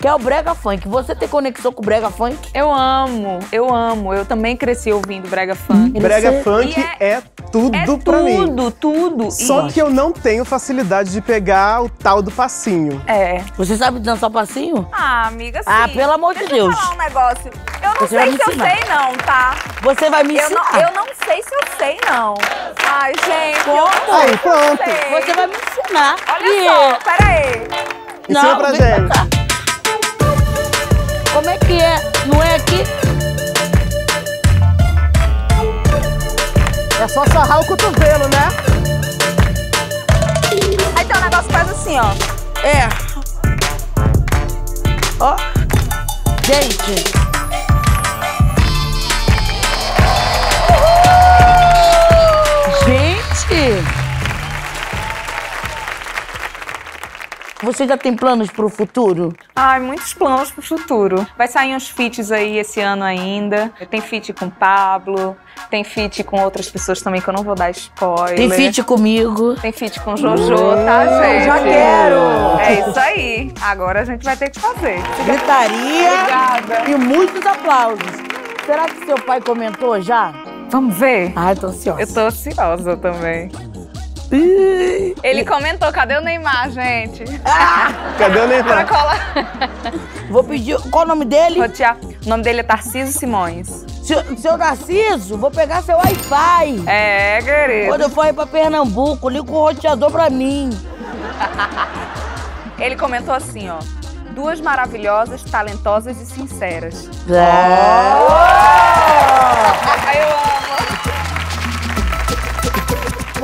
Que é o Brega Funk. Você tem conexão com o Brega Funk? Eu amo, eu amo. Eu também cresci ouvindo brega funk. Brega funk é, tudo é pra mim. tudo, tudo. Só E- que eu não tenho facilidade de pegar o tal do passinho. É. Você sabe dançar o passinho? Ah, amiga, sim. Ah, pelo amor de Deixa Deus. eu falar um negócio. Eu não Você vai sei me se eu ensinar. sei não, tá? Você vai me Eu não, ensinar. eu não sei se eu sei não. Ai, gente, eu Como? não Aí, pronto. sei. Você vai me ensinar. Olha E- só, peraí. Ensina Não, pra gente. Como é que é? Não é aqui? É só sarrar o cotovelo, né? Aí tem um negócio que faz assim, ó. É. Ó. Gente. Gente! Você já tem planos pro futuro? Ai, muitos planos pro futuro. Vai sair uns feats aí esse ano ainda. Tem feat com Pablo, tem feat com outras pessoas também que eu não vou dar spoiler. Tem feat comigo. Tem feat com Jojo, tá, gente? Já quero! É isso aí. Agora a gente vai ter que fazer. Gritaria Obrigada. e muitos aplausos. Será que seu pai comentou já? Vamos ver. Ai, tô ansiosa. Eu tô ansiosa também. Ele comentou, cadê o Neymar, gente? Cadê o Neymar? Pra colar. Vou pedir. Qual o nome dele? O nome dele é Tarcísio Simões. Seu, seu Narciso, vou pegar seu Wi-Fi. É, querido. Quando eu for aí pra Pernambuco, liga o roteador pra mim. Ele comentou assim, ó. Duas maravilhosas, talentosas e sinceras. Ai, eu amo.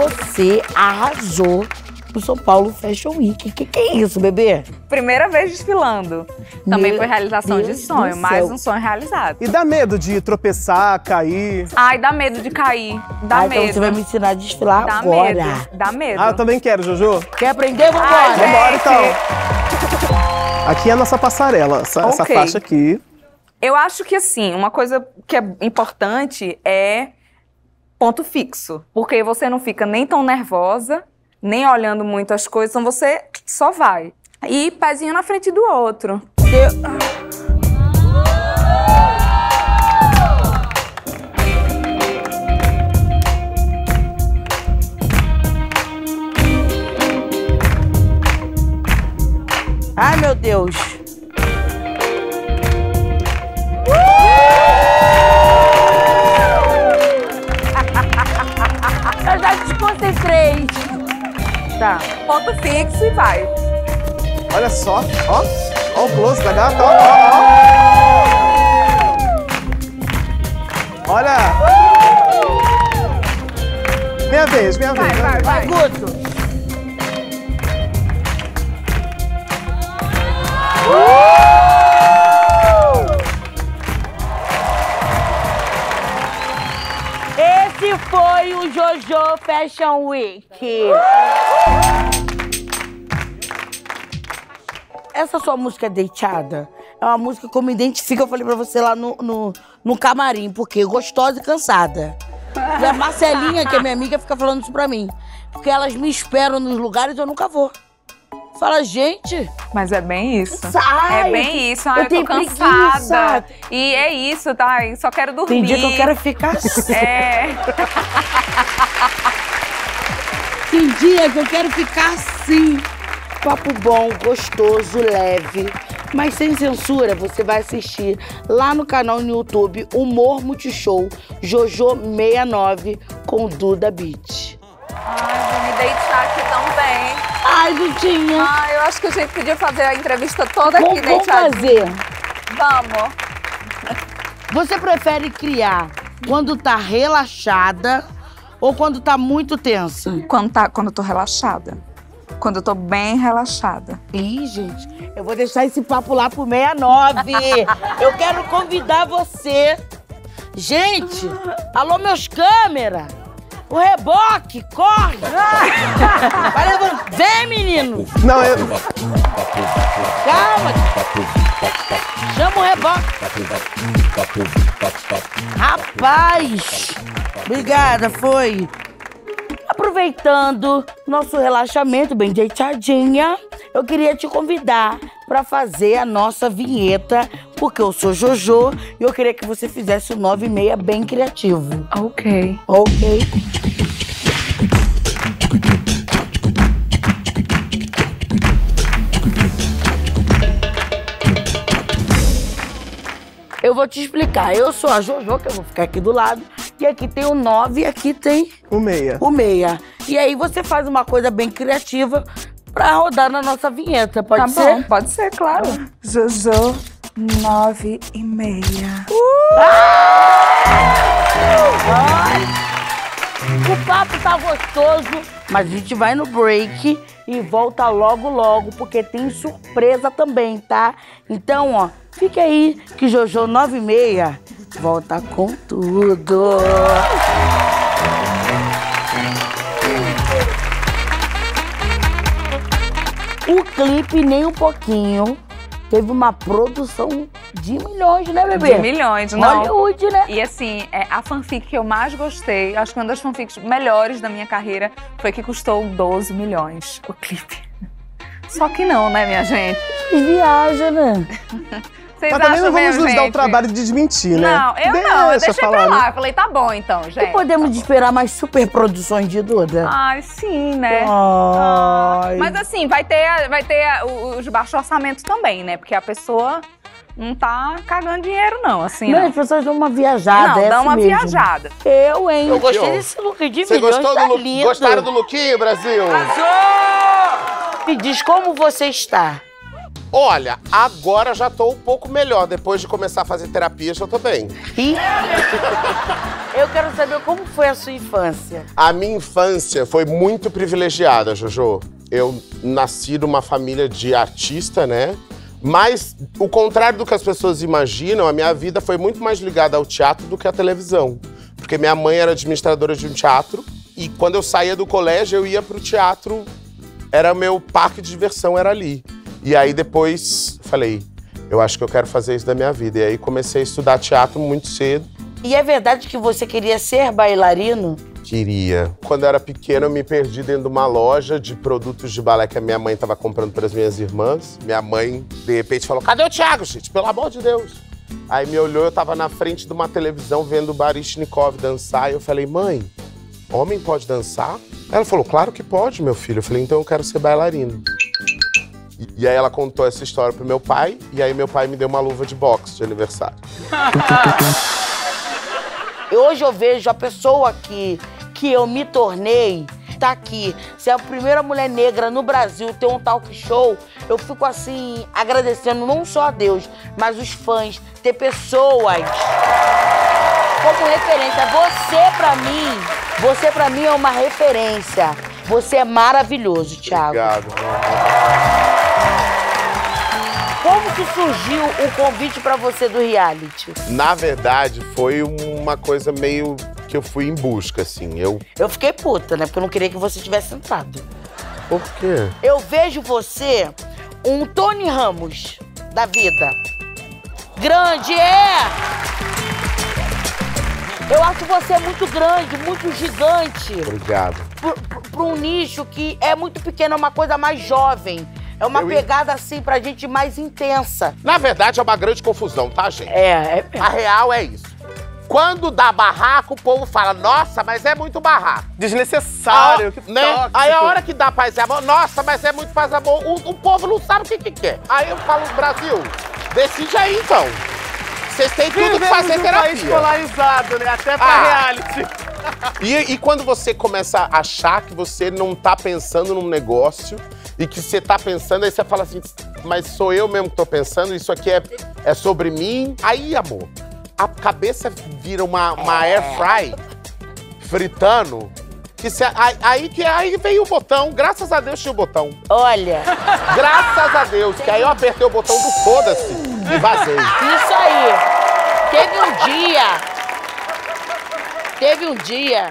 Você arrasou no São Paulo Fashion Week. Que que é isso, bebê? Primeira vez desfilando. Também Meu foi realização Deus de sonho, mais um sonho realizado. E dá medo de tropeçar, cair? Ai, dá medo de cair. Dá Ah, medo. então você vai me ensinar a desfilar Dá agora. medo. Dá medo. Ah, eu também quero, Jojo. Quer aprender? Vambora. Ai, Vambora, então. Aqui é a nossa passarela, essa, essa Ok. faixa aqui. Eu acho que assim, uma coisa que é importante é ponto fixo. Porque você não fica nem tão nervosa, nem olhando muito as coisas, então você só vai. E pezinho na frente do outro. Ai, meu Deus. Tá. Ponto fixo e vai. Olha só, ó. Ó o close da gata, ó, ó, ó. Olha. Minha vez, minha vez. Vai, vai. Guto. Esse foi o Jojo Fashion Week. Essa sua música é deitada? É uma música que eu me identifico, eu falei pra você lá no, no, no camarim, porque gostosa e cansada. E a Marcelinha, que é minha amiga, fica falando isso pra mim. Porque elas me esperam nos lugares e eu nunca vou. Fala, gente. Mas é bem isso. Sai! É bem isso. Ah, Eu eu, tô cansada. preguiça. E é isso, tá? Eu só quero dormir. Tem dia que eu quero ficar assim. É. Tem dia que eu quero ficar assim. Papo bom, gostoso, leve. Mas sem censura, você vai assistir lá no canal no YouTube Humor Multishow Jojo69 com Duda Beat. Ai, vou me deitar aqui também. Ai, Dudinha. Ai, eu acho que a gente podia fazer a entrevista toda aqui Vamos, vamos deitadinha. fazer. Vamos. Você prefere criar quando tá relaxada ou quando tá muito tensa? Quando, tá, quando eu tô relaxada. Quando eu tô bem relaxada. Ih, gente, eu vou deixar esse papo lá pro 69. eu quero convidar você. Gente, alô, meus câmera. O reboque, corre! Vai levando. Vem, menino! Não, eu. Calma! Chama o reboque! Rapaz! Obrigada, foi. Aproveitando nosso relaxamento bem deitadinha, eu queria te convidar para fazer a nossa vinheta, porque eu sou Jojo e eu queria que você fizesse o 9 e meia bem criativo. Ok. Ok. Eu vou te explicar. Eu sou a Jojo, que eu vou ficar aqui do lado. E aqui tem o 9 e aqui tem O meia. o meia. E aí você faz uma coisa bem criativa pra rodar na nossa vinheta, pode tá ser? bom, pode ser, claro. Jojo, nove e meia. O papo tá gostoso, mas a gente vai no break e volta logo, logo, porque tem surpresa também, tá? Então, ó, fica aí que Jojo 96 volta com tudo. O clipe, nem um pouquinho, teve uma produção de milhões, né, bebê? De milhões, não. Hollywood, né? E assim, é, a fanfic que eu mais gostei, acho que uma das fanfics melhores da minha carreira, foi que custou 12 milhões o clipe. Só que não, né, minha gente? Viaja, né? Vocês Mas também acham não vamos mesmo, nos dar o trabalho de desmentir, né? Não, eu não, eu deixei pra falar, lá. né? Eu falei, tá bom então, E gente. podemos esperar mais superproduções de Duda? Ai, sim, né? Ai. Mas assim, vai ter, vai ter os baixos orçamentos também, né? Porque a pessoa não tá cagando dinheiro, não, assim. Não, Não, as pessoas dão uma viajada, não é dá assim uma mesmo. viajada. Eu, hein? Eu gostei desse look de Você milhões, gostou tá do look? lindo. Gostaram do lookinho, Brasil? Me diz como você está. Olha, agora já tô um pouco melhor. Depois de começar a fazer terapia, já tô bem. E eu quero saber como foi a sua infância. A minha infância foi muito privilegiada, Jojo. Eu nasci numa família de artista, né? Mas, o contrário do que as pessoas imaginam, a minha vida foi muito mais ligada ao teatro do que à televisão. Porque minha mãe era administradora de um teatro e quando eu saía do colégio, eu ia pro teatro. Era meu parque de diversão, era ali. E aí depois falei, eu acho que eu quero fazer isso da minha vida. E aí comecei a estudar teatro muito cedo. E é verdade que você queria ser bailarino? Queria. Quando eu era pequeno, eu me perdi dentro de uma loja de produtos de balé que a minha mãe estava comprando para as minhas irmãs. Minha mãe, de repente, falou: Cadê o Thiago, gente? Pelo amor de Deus. Aí me olhou, eu tava na frente de uma televisão vendo o Baryshnikov dançar. E eu falei: Mãe, homem pode dançar? Ela falou: Claro que pode, meu filho. Eu falei: Então eu quero ser bailarino. E- aí ela contou essa história pro meu pai. E aí meu pai me deu uma luva de boxe de aniversário. Hoje eu vejo a pessoa que, que eu me tornei tá aqui. Ser a primeira mulher negra no Brasil ter um talk show, eu fico assim agradecendo não só a Deus, mas os fãs, ter pessoas como referência. Você pra mim, você pra mim é uma referência. Você é maravilhoso, Thiago. Obrigado. Como que surgiu o convite pra você do reality? Na verdade, foi uma coisa meio que eu fui em busca, assim. Eu. Eu fiquei puta, né? Porque eu não queria que você tivesse entrado. Por quê? Eu vejo você um Tony Ramos da vida. Grande, é! Eu acho você muito grande, muito gigante. Obrigado. Para um nicho que é muito pequeno, é uma coisa mais jovem. É uma Eu- pegada assim pra gente mais intensa. Na verdade, é uma grande confusão, tá, gente? É, é. A real é isso. Quando dá barraco, o povo fala, nossa, mas é muito barraco. Desnecessário, Ah, que né? tóxico. Aí a hora que dá paz e amor, nossa, mas é muito paz e amor, o, o povo não sabe o que, que quer. Aí eu falo, Brasil, decide aí então. Vocês têm tudo que Vivemos fazer um país terapia. polarizado, né? Até pra Ah. reality. E, e quando você começa a achar que você não tá pensando num negócio e que você tá pensando, aí você fala assim, mas sou eu mesmo que tô pensando, isso aqui é, é sobre mim. Aí, amor, a cabeça vira uma, uma air fry fritando. Que aí, aí que aí veio o botão, graças a Deus tinha o botão. Olha. Graças a Deus, que aí eu apertei o botão do foda-se e vazei. Isso aí. Teve um dia. Teve um dia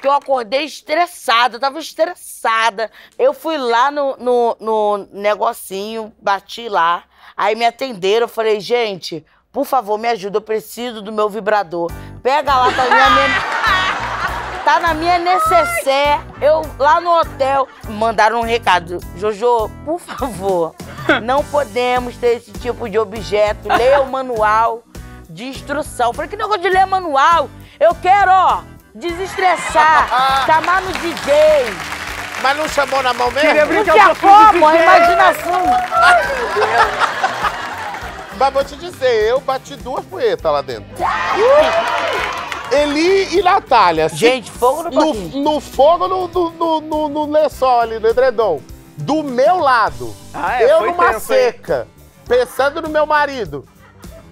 que eu acordei estressada, eu tava estressada. Eu fui lá no, no, no negocinho, bati lá. Aí me atenderam, eu falei, gente, por favor, me ajuda, eu preciso do meu vibrador. Pega lá, tá na minha, tá na minha necessaire. Eu, lá no hotel, mandaram um recado. Jojo, por favor, não podemos ter esse tipo de objeto. Leia o manual de instrução. Falei, que negócio de ler manual? Eu quero, ó, desestressar, chamar no DJ. Mas não chamou na mão mesmo? Queria brincar Não tinha um pouquinho de como, DJ. imaginação. Mas vou te dizer, eu bati duas punhetas lá dentro. Eli e Natália. Gente, fogo no no, no fogo no, no, no, no, no lençol ali, no edredom. Do meu lado. Ah, é? eu numa hein? seca, pensando no meu marido.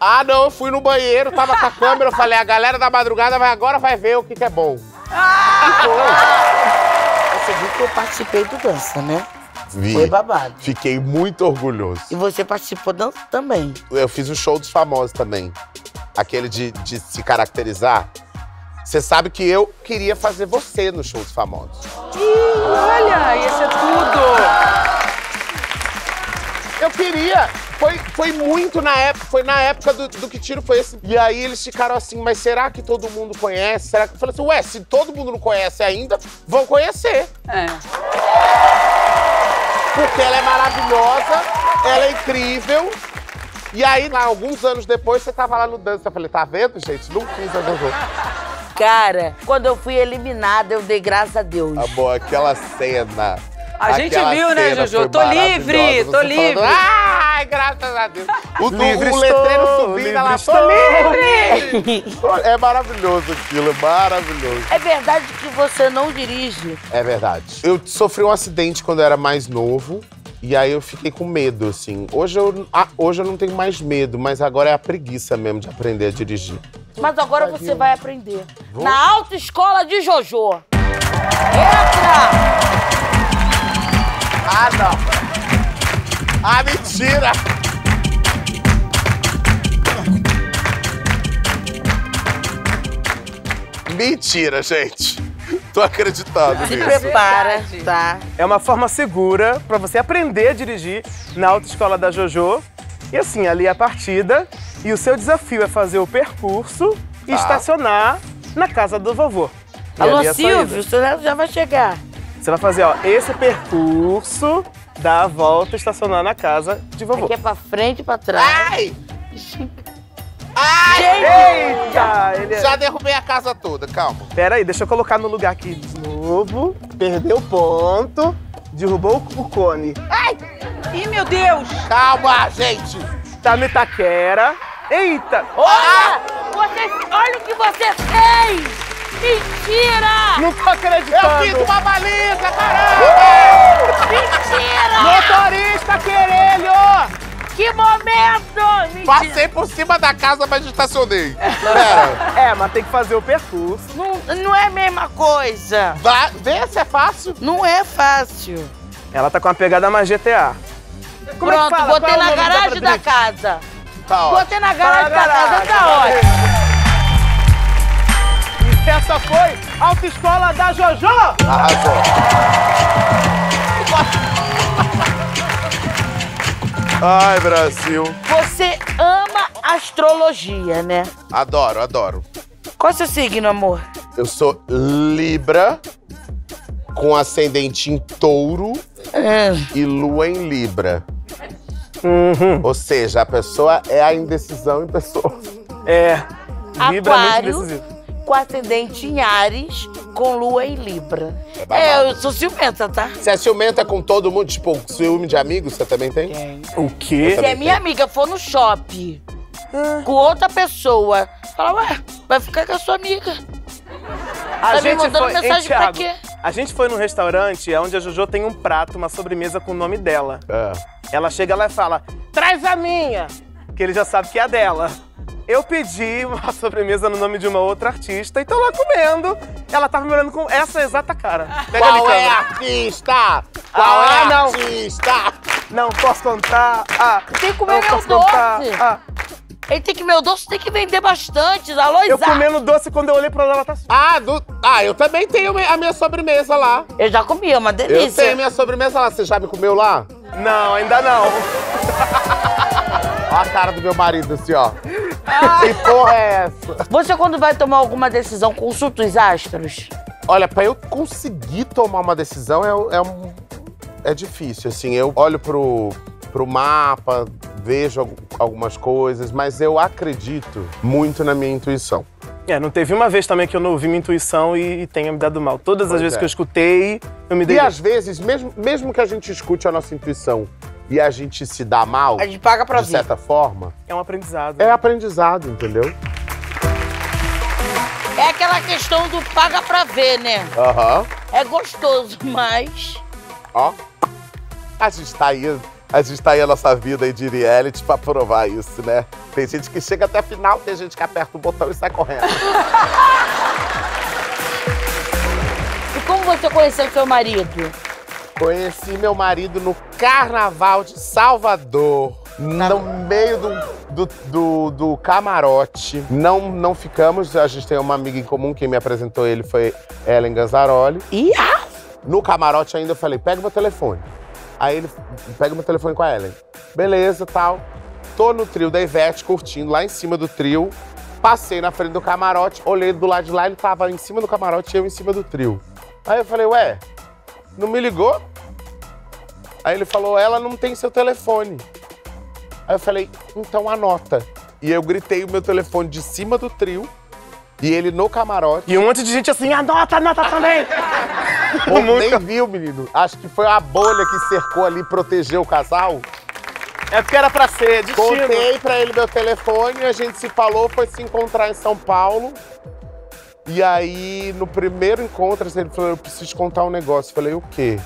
Ah, não, eu fui no banheiro, tava com a câmera, eu falei, a galera da madrugada vai agora vai ver o que, que é bom. Você viu que eu participei do dança, né? Vi. Foi babado. Fiquei muito orgulhoso. E você participou dan também. Eu fiz o show dos famosos também. Aquele de, de se caracterizar. Você sabe que eu queria fazer você no show dos famosos. Olha, ia ser tudo. Eu queria. Foi, foi muito na época, foi na época do, do que tiro foi esse. E aí eles ficaram assim, mas será que todo mundo conhece? Será que. Eu falei assim, ué, se todo mundo não conhece ainda, vão conhecer. É. Porque ela é maravilhosa, ela é incrível. E aí, lá, alguns anos depois, você tava lá no dança. Eu falei, tá vendo, gente? Não quis a. Cara, quando eu fui eliminada, eu dei graças a Deus. Amor, aquela cena. A gente viu, né, foi Tô livre, tô Você falando, livre. Ai, graças a Deus. O, do- Livre o letreiro subindo, livre ela estou. tô livre. É maravilhoso aquilo, é maravilhoso. É verdade que você não dirige. É verdade. Eu sofri um acidente quando eu era mais novo. E aí eu fiquei com medo, assim. Hoje eu, ah, hoje eu não tenho mais medo, mas agora é a preguiça mesmo de aprender a dirigir. Mas agora você vai aprender. Na autoescola de Jojo. Entra! Ah, não! Ah, mentira! Mentira, gente. Tô acreditando Se nisso. prepara, tá? É uma forma segura pra você aprender a dirigir na autoescola da JoJo. E assim, ali é a partida. E o seu desafio é fazer o percurso e Tá. estacionar na casa do vovô. E Alô, é. Silvio, você já- já vai chegar. Você vai fazer, ó, esse percurso, dar a volta estacionar na casa de vovô. Aqui é pra frente e pra trás. Ai! Eita! Ele é... Já derrubei a casa toda, calma. Pera aí, deixa eu colocar no lugar aqui de novo. Perdeu o ponto. Derrubou o cone. Ai! Ih, meu Deus! Calma, gente! Tá no Itaquera. Eita! Olha! Você, olha o que você fez! Mentira! Não tô acreditando! Eu fiz uma baliza, caramba! Mentira! Motorista querelho! Que momento! Mentira. Passei por cima da casa, mas estacionei. Pera. É, mas tem que fazer o percurso. Não, não é a mesma coisa. Vá, vê se é fácil. Não é fácil. Ela tá com uma pegada mais GTA. Como é que Pronto, fala? botei Qual é na da garagem da drift? casa. Tá ótimo. Botei na garagem da casa, tá ótimo. Essa foi autoescola da JoJo! Arrasou. Ai, Brasil. Você ama astrologia, né? Adoro, adoro. Qual é o seu signo, amor? Eu sou Libra, com ascendente em touro É. e lua em Libra. Uhum. Ou seja, a pessoa é a indecisão em pessoa. É. Libra é muito Aquário decisivo. Com ascendente em Ares, com lua em Libra. É, eu sou ciumenta, tá? Você é ciumenta com todo mundo? Tipo, ciúme de amigos, você também tem? Tem. O quê? Se a minha amiga for no shopping com outra pessoa, fala, ué, vai ficar com a sua amiga. A Tá me gente mandando foi, mensagem hein, pra Thiago? quê? A gente foi num restaurante onde a Jojo tem um prato, uma sobremesa com o nome dela. É. Ela chega lá e fala: traz a minha! Que ele já sabe que é a dela. Eu pedi uma sobremesa no nome de uma outra artista e tô lá comendo. Ela tava me olhando com essa exata cara. Pega ali, Qual é a artista? Qual Ah, é a não. artista? Não posso contar. Ah, Tem que comer não meu contar. doce. Ah, Ele tem que meu doce, tem que vender bastante. Alô, eu comendo doce quando eu olhei pra ela, ela tá assim. Ah, do... ah, eu também tenho a minha sobremesa lá. Eu já comi, é uma Eu delícia. tenho minha sobremesa lá. Você já me comeu lá? Não, ainda não. Olha a cara do meu marido, assim, ó. Que porra é essa? Você, quando vai tomar alguma decisão, consulta os astros? Olha, pra eu conseguir tomar uma decisão é, é, um- é difícil, assim. Eu olho pro, pro mapa, vejo al- algumas coisas, mas eu acredito muito na minha intuição. É, não teve uma vez também que eu não ouvi minha intuição e, e tenha me dado mal. Todas as Pois vezes é. que eu escutei, eu me dei. E às vezes, mesmo, mesmo que a gente escute a nossa intuição e a gente se dá mal, A gente paga pra de ver. certa forma, É um aprendizado. é aprendizado, entendeu? É aquela questão do paga pra ver, né? Aham. É gostoso, mas... Ó. A gente tá aí. A gente tá aí a nossa vida aí de reality pra provar isso, né? Tem gente que chega até a final, tem gente que aperta o botão e sai correndo. E como você conheceu seu marido? Conheci meu marido no Carnaval de Salvador. No meio do, do, do, do camarote. Não, não ficamos, a gente tem uma amiga em comum, quem me apresentou ele foi Ellen Ganzaroli. Ah! No camarote ainda eu falei, pega meu telefone. Aí ele, pega meu telefone com a Ellen. Beleza, tal. Tô no trio da Ivete, curtindo, lá em cima do trio. Passei na frente do camarote, olhei do lado de lá, ele tava em cima do camarote e eu em cima do trio. Aí eu falei, ué, não me ligou? Aí ele falou, ela não tem seu telefone. Aí eu falei, então anota. E eu gritei o meu telefone de cima do trio e ele no camarote. E um monte de gente assim, anota, anota também. Pô, nem viu, menino. Acho que foi a bolha que cercou ali, protegeu o casal. É porque era pra ser, destino. Contei pra ele meu telefone, a gente se falou, foi se encontrar em São Paulo. E aí, no primeiro encontro, assim, ele falou: Eu preciso te contar um negócio. Eu falei: O quê?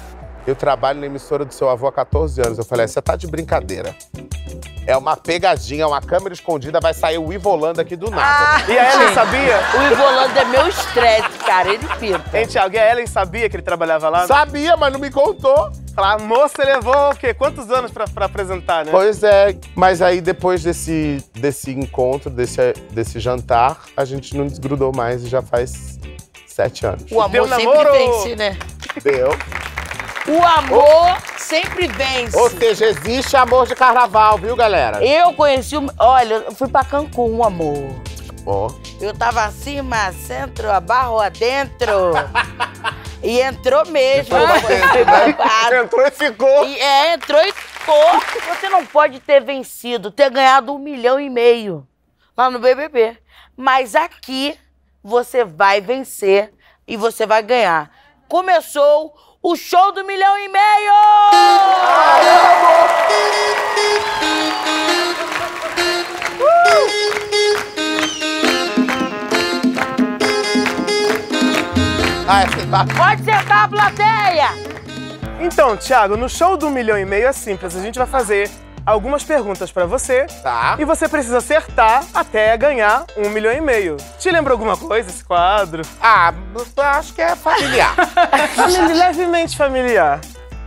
Eu trabalho na emissora do seu avô há 14 anos. Eu falei: Você tá de brincadeira. É uma pegadinha, uma câmera escondida, vai sair o Ivolando aqui do nada. E a Ellen sabia? O Ivolando é meu estresse, cara. Ele pinta. Hein, Thiago? E a Ellen sabia que ele trabalhava lá? Sabia, mas não me contou. A moça levou o quê? Quantos anos pra, pra apresentar, né? Pois é, mas aí depois desse, desse encontro, desse, desse jantar, a gente não desgrudou mais e já faz sete anos. O amor Deu sempre namoro? vence, né? Deu. O amor sempre vence. Ou seja, existe amor de carnaval, viu, galera? Eu conheci o... Olha, eu fui pra Cancún, amor. Ó. Eu tava acima, centro, abarro, adentro. e entrou mesmo. Dentro, né? Entrou e ficou. E, é, entrou e ficou. Você não pode ter vencido, ter ganhado um milhão e meio lá no BBB. Mas aqui você vai vencer e você vai ganhar. Começou o show do milhão e meio! Ah, é tá. Pode sentar a plateia! Então, Thiago, no show do milhão e meio é simples. A gente vai fazer algumas perguntas pra você. Tá. E você precisa acertar até ganhar um milhão e meio. Te lembra alguma coisa esse quadro? Ah, acho que é familiar. Famili- Levemente familiar.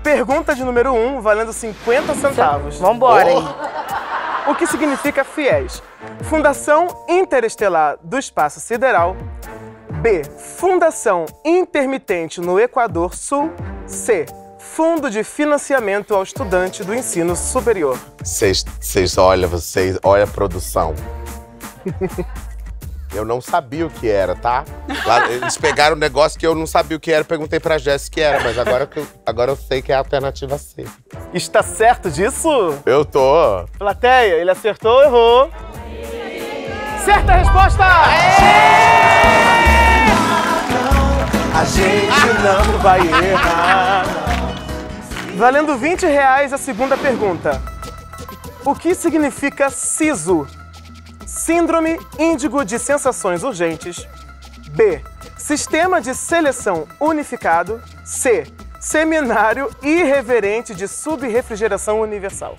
Pergunta de número um, valendo 50 centavos. Vambora, hein? O que significa FIES? Fundação Interestelar do Espaço Sideral. B. Fundação Intermitente no Equador Sul. C. Fundo de Financiamento ao Estudante do Ensino Superior. Vocês, vocês olham, vocês, olha a produção. Eu não sabia o que era, tá? Lá, eles pegaram um negócio que eu não sabia o que era, perguntei pra Jéssica o que era, mas agora, que eu, agora eu sei que é a alternativa C. Está certo disso? Eu tô. Plateia, ele acertou ou errou? Certa resposta! A gente não vai errar. Valendo 20 reais a segunda pergunta. O que significa SISO? Síndrome Índigo de Sensações Urgentes. B. Sistema de Seleção Unificado. C. Seminário Irreverente de Subrefrigeração Universal.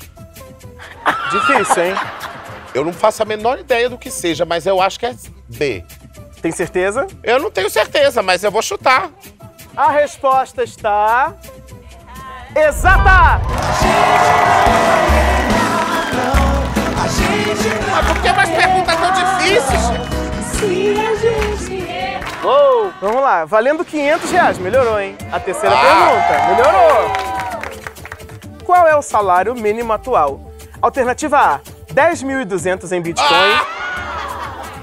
Difícil, hein? Eu não faço a menor ideia do que seja, mas eu acho que é B. Tem certeza? Eu não tenho certeza, mas eu vou chutar. A resposta está. Exata! Mas por que mais perguntas tão difíceis? Uou, vamos lá, valendo 500 reais. Melhorou, hein? A terceira Ah. pergunta. Melhorou. Qual é o salário mínimo atual? Alternativa A, 10.200 em Bitcoin.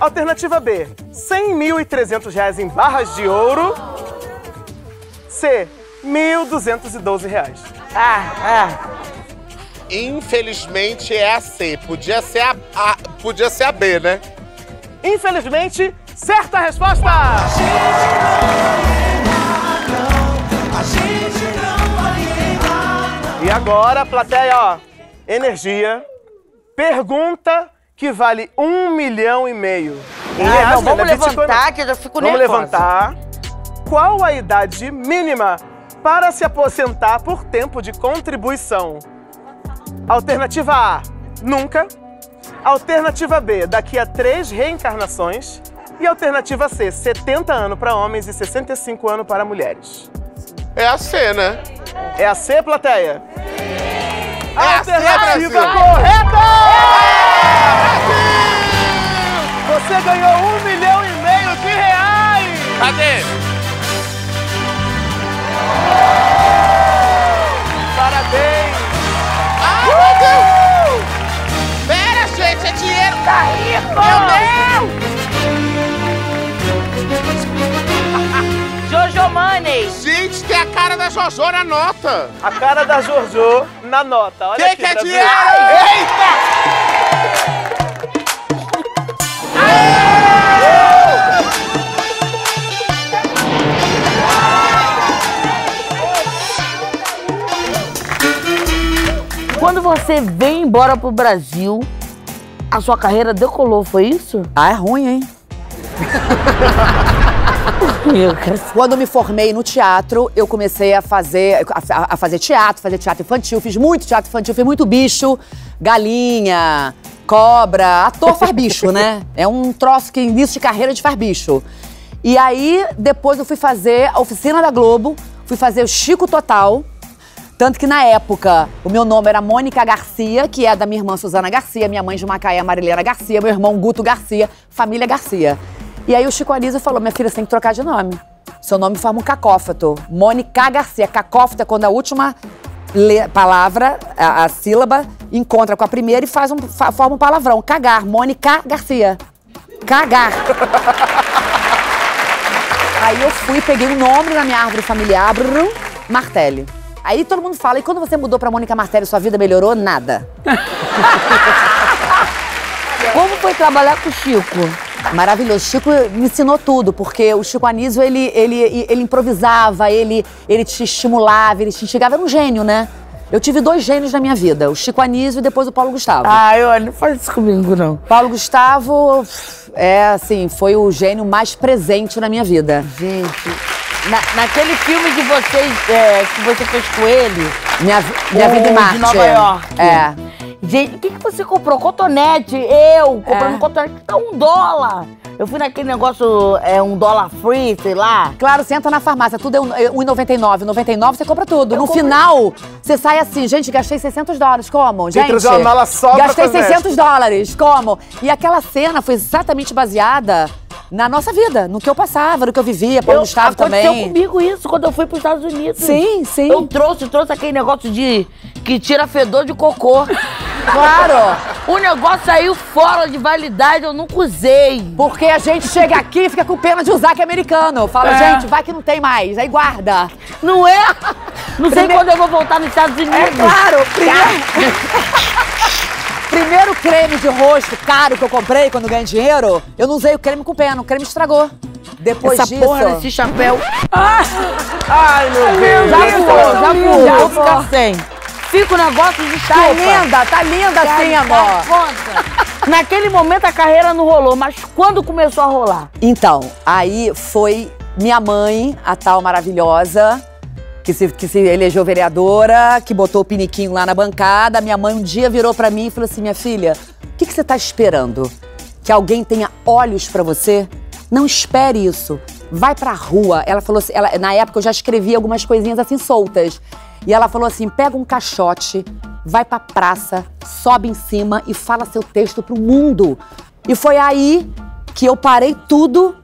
Alternativa B, 100.300 reais em barras de ouro. C, 1.212 reais. Ah, ah. Infelizmente é a C. Podia ser a, a- podia ser a B, né? Infelizmente, certa resposta! E agora, plateia, ó, energia. Pergunta que vale um milhão e meio. Ah, reais, não, vamos é levantar, que eu já fico Vamos nervosa. levantar. Qual a idade mínima para se aposentar por tempo de contribuição? Alternativa A, nunca. Alternativa B, daqui a três reencarnações. E alternativa C, 70 anos para homens e 65 anos para mulheres. É a C, né? É a C, plateia? É a C, Brasil. correta! Você ganhou um milhão e meio de reais! Cadê? Parabéns! Ai, meu Deus! Pera, gente, é dinheiro! Tá rico! Meu Jojo Money! Gente, tem a cara da Jojo na nota! A cara da Jojo na nota. Olha Quem aqui, quer Brasil. dinheiro? Eita! Quando você vem embora pro Brasil, a sua carreira decolou, foi isso? Ah, é ruim, hein? Quando eu me formei no teatro, eu comecei a fazer, a, a fazer teatro, fazer teatro infantil. Fiz muito teatro infantil, fiz muito bicho, galinha, cobra. Ator faz bicho, né? É um troço que início de carreira de faz bicho. E aí, depois eu fui fazer a oficina da Globo, fui fazer o Chico Total. Tanto que na época o meu nome era Mônica Garcia, que é da minha irmã Suzana Garcia, minha mãe de Macaé, Marilena Garcia, meu irmão Guto Garcia, família Garcia. E aí o Chico Anísio falou: minha filha, você tem que trocar de nome. Seu nome forma um cacófato. Mônica Garcia. Cacófato é quando a última le- palavra, a, a sílaba, encontra com a primeira e faz um, forma um palavrão. Cagar. Mônica Garcia. Cagar. Aí eu fui, peguei um nome na minha árvore familiar, Brum, Martelli. Aí todo mundo fala, e quando você mudou pra Mônica Martelli, sua vida melhorou? Nada. Como foi trabalhar com o Chico? Maravilhoso. Chico me ensinou tudo, porque o Chico Anísio, ele, ele, ele improvisava, ele, ele te estimulava, ele te instigava. Era um gênio, né? Eu tive dois gênios na minha vida, o Chico Anísio e depois o Paulo Gustavo. Ai, olha, não faz isso comigo, não. Paulo Gustavo, é assim, foi o gênio mais presente na minha vida. Gente, na- naquele filme de vocês, é, que você fez com ele... Minha, minha vida em Marte. De Nova York. É. Gente, o que, que você comprou? Cotonete. Eu comprando É. cotonete. Tá um dólar. Eu fui naquele negócio, é um dólar free, sei lá. Claro, você entra na farmácia, tudo é um- é 1,99. 99 você compra tudo. no final, você sai assim, gente, gastei 600 dólares. Como? Gente, que trazer uma mala só Gastei cosmético. 600 dólares. Como? E aquela cena foi exatamente baseada na nossa vida, no que eu passava, no que eu vivia. Paulo Eu- Gustavo aconteceu também. comigo isso quando eu fui para os Estados Unidos. Sim, sim. Eu trouxe, trouxe aquele negócio de que tira fedor de cocô. Claro! O negócio saiu fora de validade, eu nunca usei. Porque a gente chega aqui e fica com pena de usar que é americano. Fala, É. gente, vai que não tem mais. Aí guarda. Não é? Não sei Prime- quando eu vou voltar nos Estados Unidos. É claro, primeiro... primeiro creme de rosto caro que eu comprei quando ganhei dinheiro, eu não usei o creme com pena, o creme estragou. Depois Essa disso... porra desse chapéu. Ai, meu Deus. Já voou, já voou. linda. Vou ficar sem. Fica o negócio de Tá linda, tá linda assim, amor. Naquele momento a carreira não rolou, mas quando começou a rolar? Então, aí foi minha mãe, a tal maravilhosa, que se, que se elegeu vereadora, que botou o piniquinho lá na bancada. Minha mãe um dia virou pra mim e falou assim: minha filha, o que, que você tá esperando? Que alguém tenha olhos pra você? Não espere isso. Vai pra rua. Ela falou assim, ela- na época eu já escrevia algumas coisinhas assim soltas. E ela falou assim: pega um caixote, vai pra praça, sobe em cima e fala seu texto pro mundo. E foi aí que eu parei tudo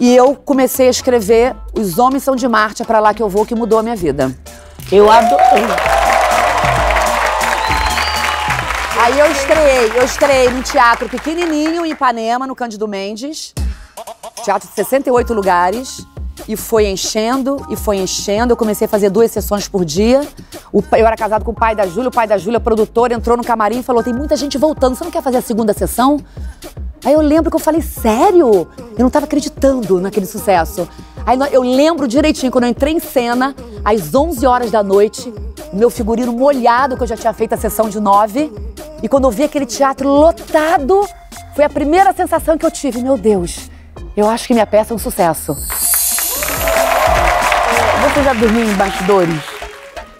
e eu comecei a escrever Os Homens São de Marte, é pra lá que eu vou, que mudou a minha vida. Eu adorei. Aí eu estreiei, eu estreiei num teatro pequenininho em Ipanema, no Cândido Mendes. Teatro de 68 lugares. E foi enchendo, e foi enchendo. Eu comecei a fazer duas sessões por dia. O eu era casado com o pai da Júlia, o pai da Júlia, produtor, entrou no camarim e falou: tem muita gente voltando, você não quer fazer a segunda sessão? Aí eu lembro que eu falei, sério? Eu não tava acreditando naquele sucesso. Aí eu lembro direitinho, quando eu entrei em cena, às 11 horas da noite, meu figurino molhado, que eu já tinha feito a sessão de nove. E quando eu vi aquele teatro lotado, foi a primeira sensação que eu tive. Meu Deus, eu acho que minha peça é um sucesso. Você já dormiu em bastidores?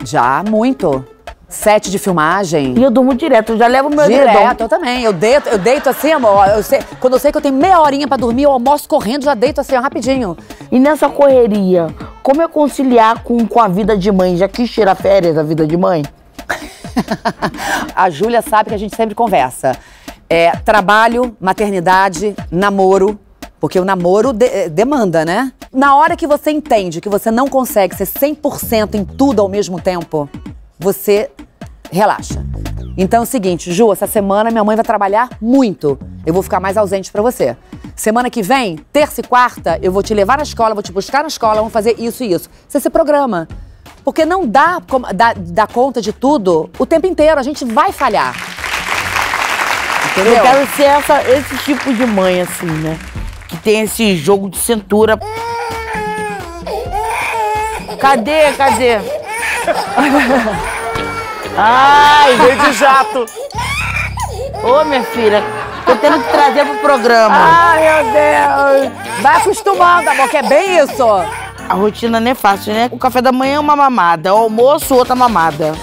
Já, muito. Sete de filmagem. E eu durmo direto, eu já levo meu Direto, edredom. eu também. Eu deito, eu deito assim, amor. Eu sei- quando eu sei que eu tenho meia horinha pra dormir, eu almoço correndo, já deito assim, ó, rapidinho. E nessa correria, como é conciliar com, com a vida de mãe? Já quis tirar férias da vida de mãe? A Júlia sabe que a gente sempre conversa. É, trabalho, maternidade, namoro. Porque o namoro de- eh, demanda, né? Na hora que você entende que você não consegue ser 100% em tudo ao mesmo tempo, você relaxa. Então é o seguinte, Ju, essa semana minha mãe vai trabalhar muito. Eu vou ficar mais ausente pra você. Semana que vem, terça e quarta, eu vou te levar na escola, vou te buscar na escola, vamos fazer isso e isso. Você se programa. Porque não dá, dá conta de tudo o tempo inteiro. A gente vai falhar. Entendeu? Eu quero ser essa, esse tipo de mãe, assim, né? Que tem esse jogo de cintura. Cadê, cadê? Ai! Veio de jato. Ô, minha filha, tô tendo que trazer pro programa. Ai, meu Deus! Vai acostumando, amor, que é bem isso. A rotina não é fácil, né? O café da manhã é uma mamada, o almoço outra mamada.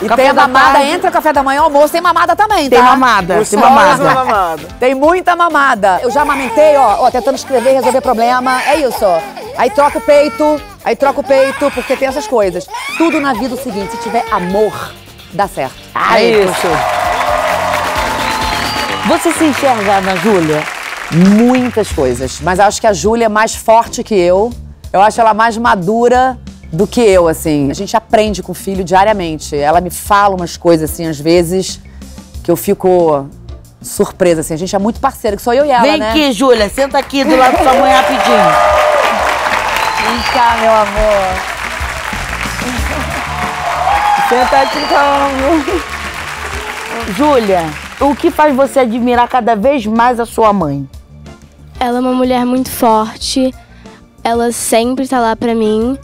E Café tem a da mamada, tarde- entra café da manhã, almoço, tem mamada também, Tem tá? mamada, tem Gostosa mamada. mamada. Tem muita mamada. Eu já amamentei, ó, ó, tentando escrever, resolver problema. É isso, ó. Aí troca o peito, aí troca o peito, porque tem essas coisas. Tudo na vida é o seguinte, se tiver amor, dá certo. Ah, isso. Você se enxerga na Júlia? Muitas coisas. Mas acho que a Júlia é mais forte que eu. Eu acho ela mais madura do que eu, assim. A gente aprende com o filho diariamente. Ela me fala umas coisas, assim, às vezes, que eu fico surpresa, assim. A gente é muito parceira, que sou eu e ela, Vem né? aqui, Júlia, senta aqui do lado da sua mãe rapidinho. Vem cá, meu amor. Senta aqui, calma. Júlia, o que faz você admirar cada vez mais a sua mãe? Ela é uma mulher muito forte. Ela sempre tá lá pra mim.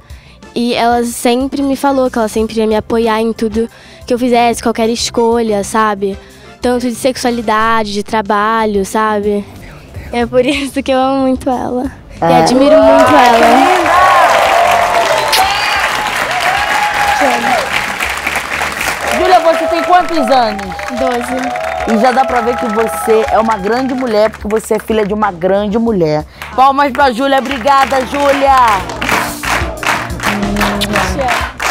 E ela sempre me falou que ela sempre ia me apoiar em tudo que eu fizesse, qualquer escolha, sabe? Tanto de sexualidade, de trabalho, sabe? É por isso que eu amo muito ela. E É. admiro muito ela. Júlia, você tem quantos anos? Doze. E já dá pra ver que você é uma grande mulher, porque você é filha de uma grande mulher. Palmas pra Júlia, obrigada, Júlia!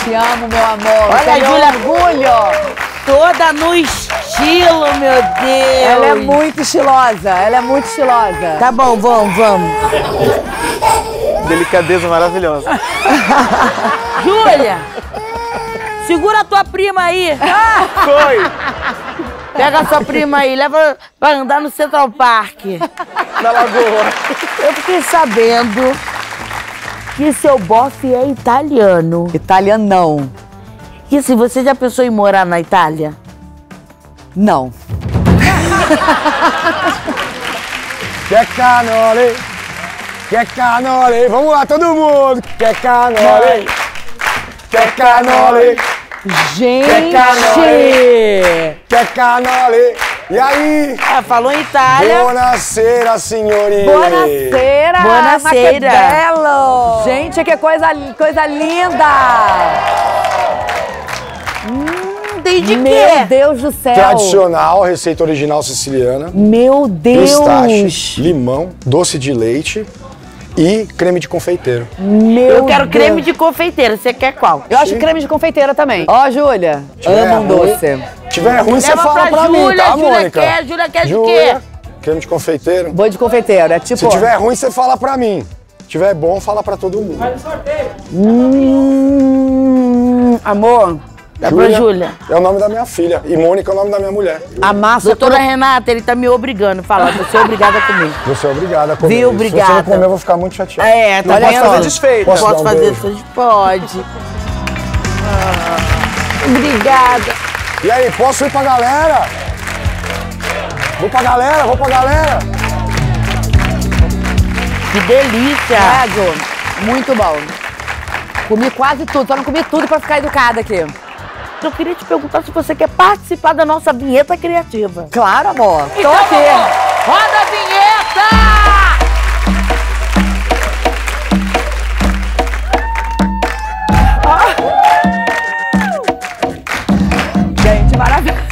Te amo, meu amor. Olha Júlia orgulho. Toda no estilo, meu Deus! Ela é muito estilosa, ela é muito estilosa. Tá bom, vamos, vamos. Delicadeza maravilhosa. Júlia! Segura a tua prima aí! Foi! Pega a sua prima aí, leva pra andar no Central Park. Na Lagoa. Eu fiquei sabendo que seu bofe é italiano. Italiano não. E assim, você já pensou em morar na Itália? Não. Que canole, que canole. Vamos lá, todo mundo. Que canole, que canole. Gente! Que é é canole. E aí? Ah, falou em Itália. Buonasera, signorini. Buonasera! Buonasera. Mas que belo! Gente, que coisa, coisa linda! Hum, tem de Meu quê? Deus do céu! Tradicional, receita original siciliana. Meu Deus! Pistache, limão, doce de leite e creme de confeiteiro. Meu Eu quero Deus. creme de confeiteiro. Você quer qual? Eu acho creme de confeiteira também. Ó, Júlia, Tiver amo um doce. Tiver ruim, você fala pra pra, mim, Júlia, tá, Júlia Mônica? quer, Júlia quer de Júlia, quê? creme de confeiteiro. Vou de confeiteiro, é tipo... Se tiver ruim, você fala pra mim. Se tiver bom, fala pra todo mundo. Hum, amor, Dá pra Júlia. É o nome da minha filha. E Mônica é o nome da minha mulher. a massa... Doutora Renata, ele tá me obrigando a falar. Você é obrigada a comer. Você é obrigada a comer. Viu? isso. Se você Obrigada. não comer, eu vou ficar muito chateado. É, tá Não vendo? posso fazer desfeita. Posso Posso um fazer beijo? isso? Pode. Obrigada. E aí, posso ir pra galera? Vou pra galera, vou pra galera. Que delícia. Pego. Muito bom. Comi quase tudo, só não comi tudo pra ficar educada aqui. Eu queria te perguntar se você quer participar da nossa vinheta criativa. Claro, amor. Tô Então, aqui. vamos. Roda a vinheta! Gente, maravilha.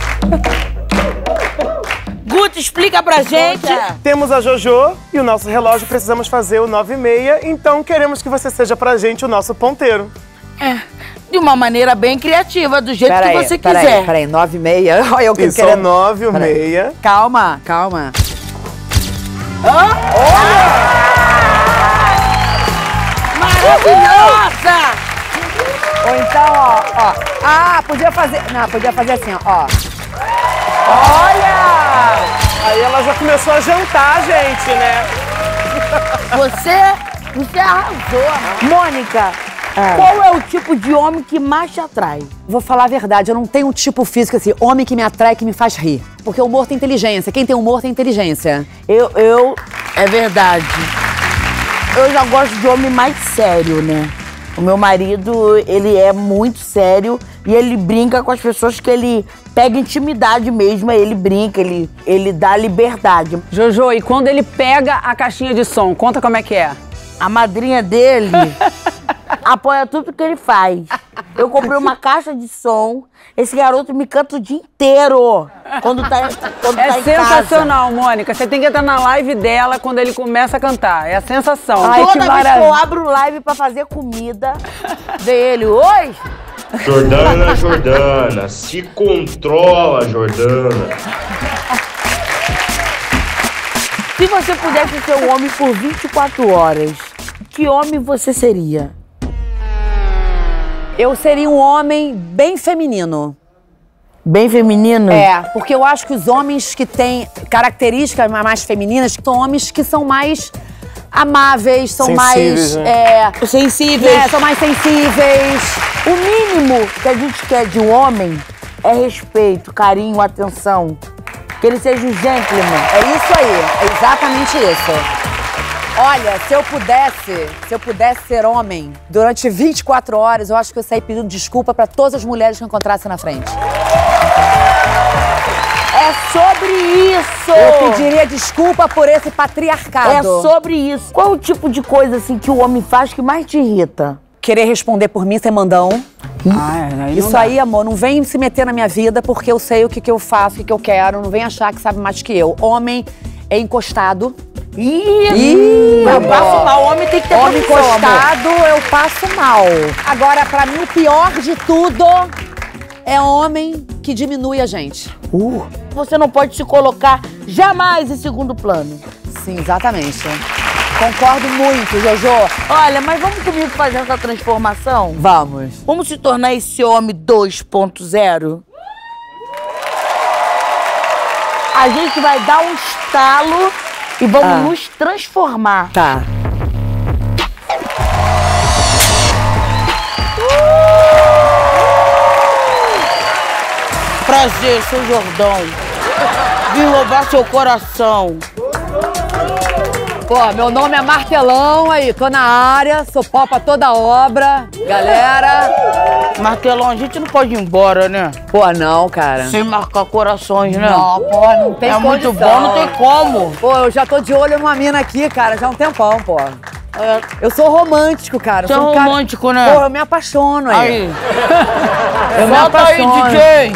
Guto, explica pra gente. Temos a Jojo e o nosso relógio precisamos fazer o 9 e meia, então queremos que você seja pra gente o nosso ponteiro. É, de uma maneira bem criativa, do jeito Peraí, que você peraí, quiser. Peraí, nove e meia. Olha eu que E são querendo... 9 e Peraí. meia. Calma, calma. Maravilhosa! Ou então, ó, ó. Ah, podia fazer... Não, podia fazer assim, ó. Olha! Aí ela já começou a jantar, gente, né? Você, você arrasou. Mônica, Ah. qual é o tipo de homem que mais te atrai? Vou falar a verdade, eu não tenho um tipo físico assim, homem que me atrai, que me faz rir. Porque o humor tem inteligência. Quem tem humor tem inteligência. Eu, eu, é verdade. Eu já gosto de homem mais sério, né? O meu marido, ele é muito sério e ele brinca com as pessoas que ele pega intimidade mesmo, aí ele brinca, ele, ele dá liberdade. Jojo, e quando ele pega a caixinha de som, conta como é que é. A madrinha dele apoia tudo que ele faz. Eu comprei uma caixa de som, esse garoto me canta o dia inteiro quando tá, quando É tá em casa. sensacional, Mônica. Você tem que entrar na live dela quando ele começa a cantar. É a sensação. Ai, que Toda vez que eu maravilha. abro live pra fazer comida, vem ele, oi! Jordana, Jordana, se controla, Jordana. Se você pudesse ser um homem por 24 horas, que homem você seria? Eu seria um homem bem feminino. Bem feminino? É, porque eu acho que os homens que têm características mais femininas são homens que são mais amáveis, são Sensíveis, mais. né? É, Sensíveis. né, são mais sensíveis. O mínimo que a gente quer de um homem é respeito, carinho, atenção. Que ele seja um gentleman. É isso aí, é exatamente isso. Olha, se eu pudesse, se eu pudesse ser homem durante 24 horas, eu acho que eu saí pedindo desculpa pra todas as mulheres que eu encontrasse na frente. É sobre isso! Eu pediria desculpa por esse patriarcado. É sobre isso. Qual o tipo de coisa assim que o homem faz que mais te irrita? Querer responder por mim ser mandão. Ah, aí não Isso aí, amor, não vem se meter na minha vida porque eu sei o que, que eu faço, o que, que eu quero. Não vem achar que sabe mais que eu. Homem é encostado. Ih, Ih, eu passo mal. Homem tem que ter Homem profissão, amor. encostado, eu passo mal. Agora, pra mim, o pior de tudo é homem que diminui a gente. Uh, você não pode se colocar jamais em segundo plano. Sim, exatamente. Concordo muito, Jojo. Olha, mas vamos comigo fazer essa transformação? Vamos. Vamos se tornar esse homem 2.0? A gente vai dar um estalo e vamos Ah. nos transformar. Tá. Prazer, sou Jordão. Vim roubar seu coração. Pô, meu nome é Martelão aí, tô na área, sou pau pra toda obra. Galera. Martelão, a gente não pode ir embora, né? Pô, não, cara. Sem marcar corações, né? Não, pô, não tem É muito condição. bom, não tem como. Pô, eu já tô de olho numa mina aqui, cara, já há um tempão, pô. É. Eu sou romântico, cara. Você é sou um cara- romântico, né? Pô, eu me apaixono aí. Aí. Eu me Solta aí, apaixono. DJ.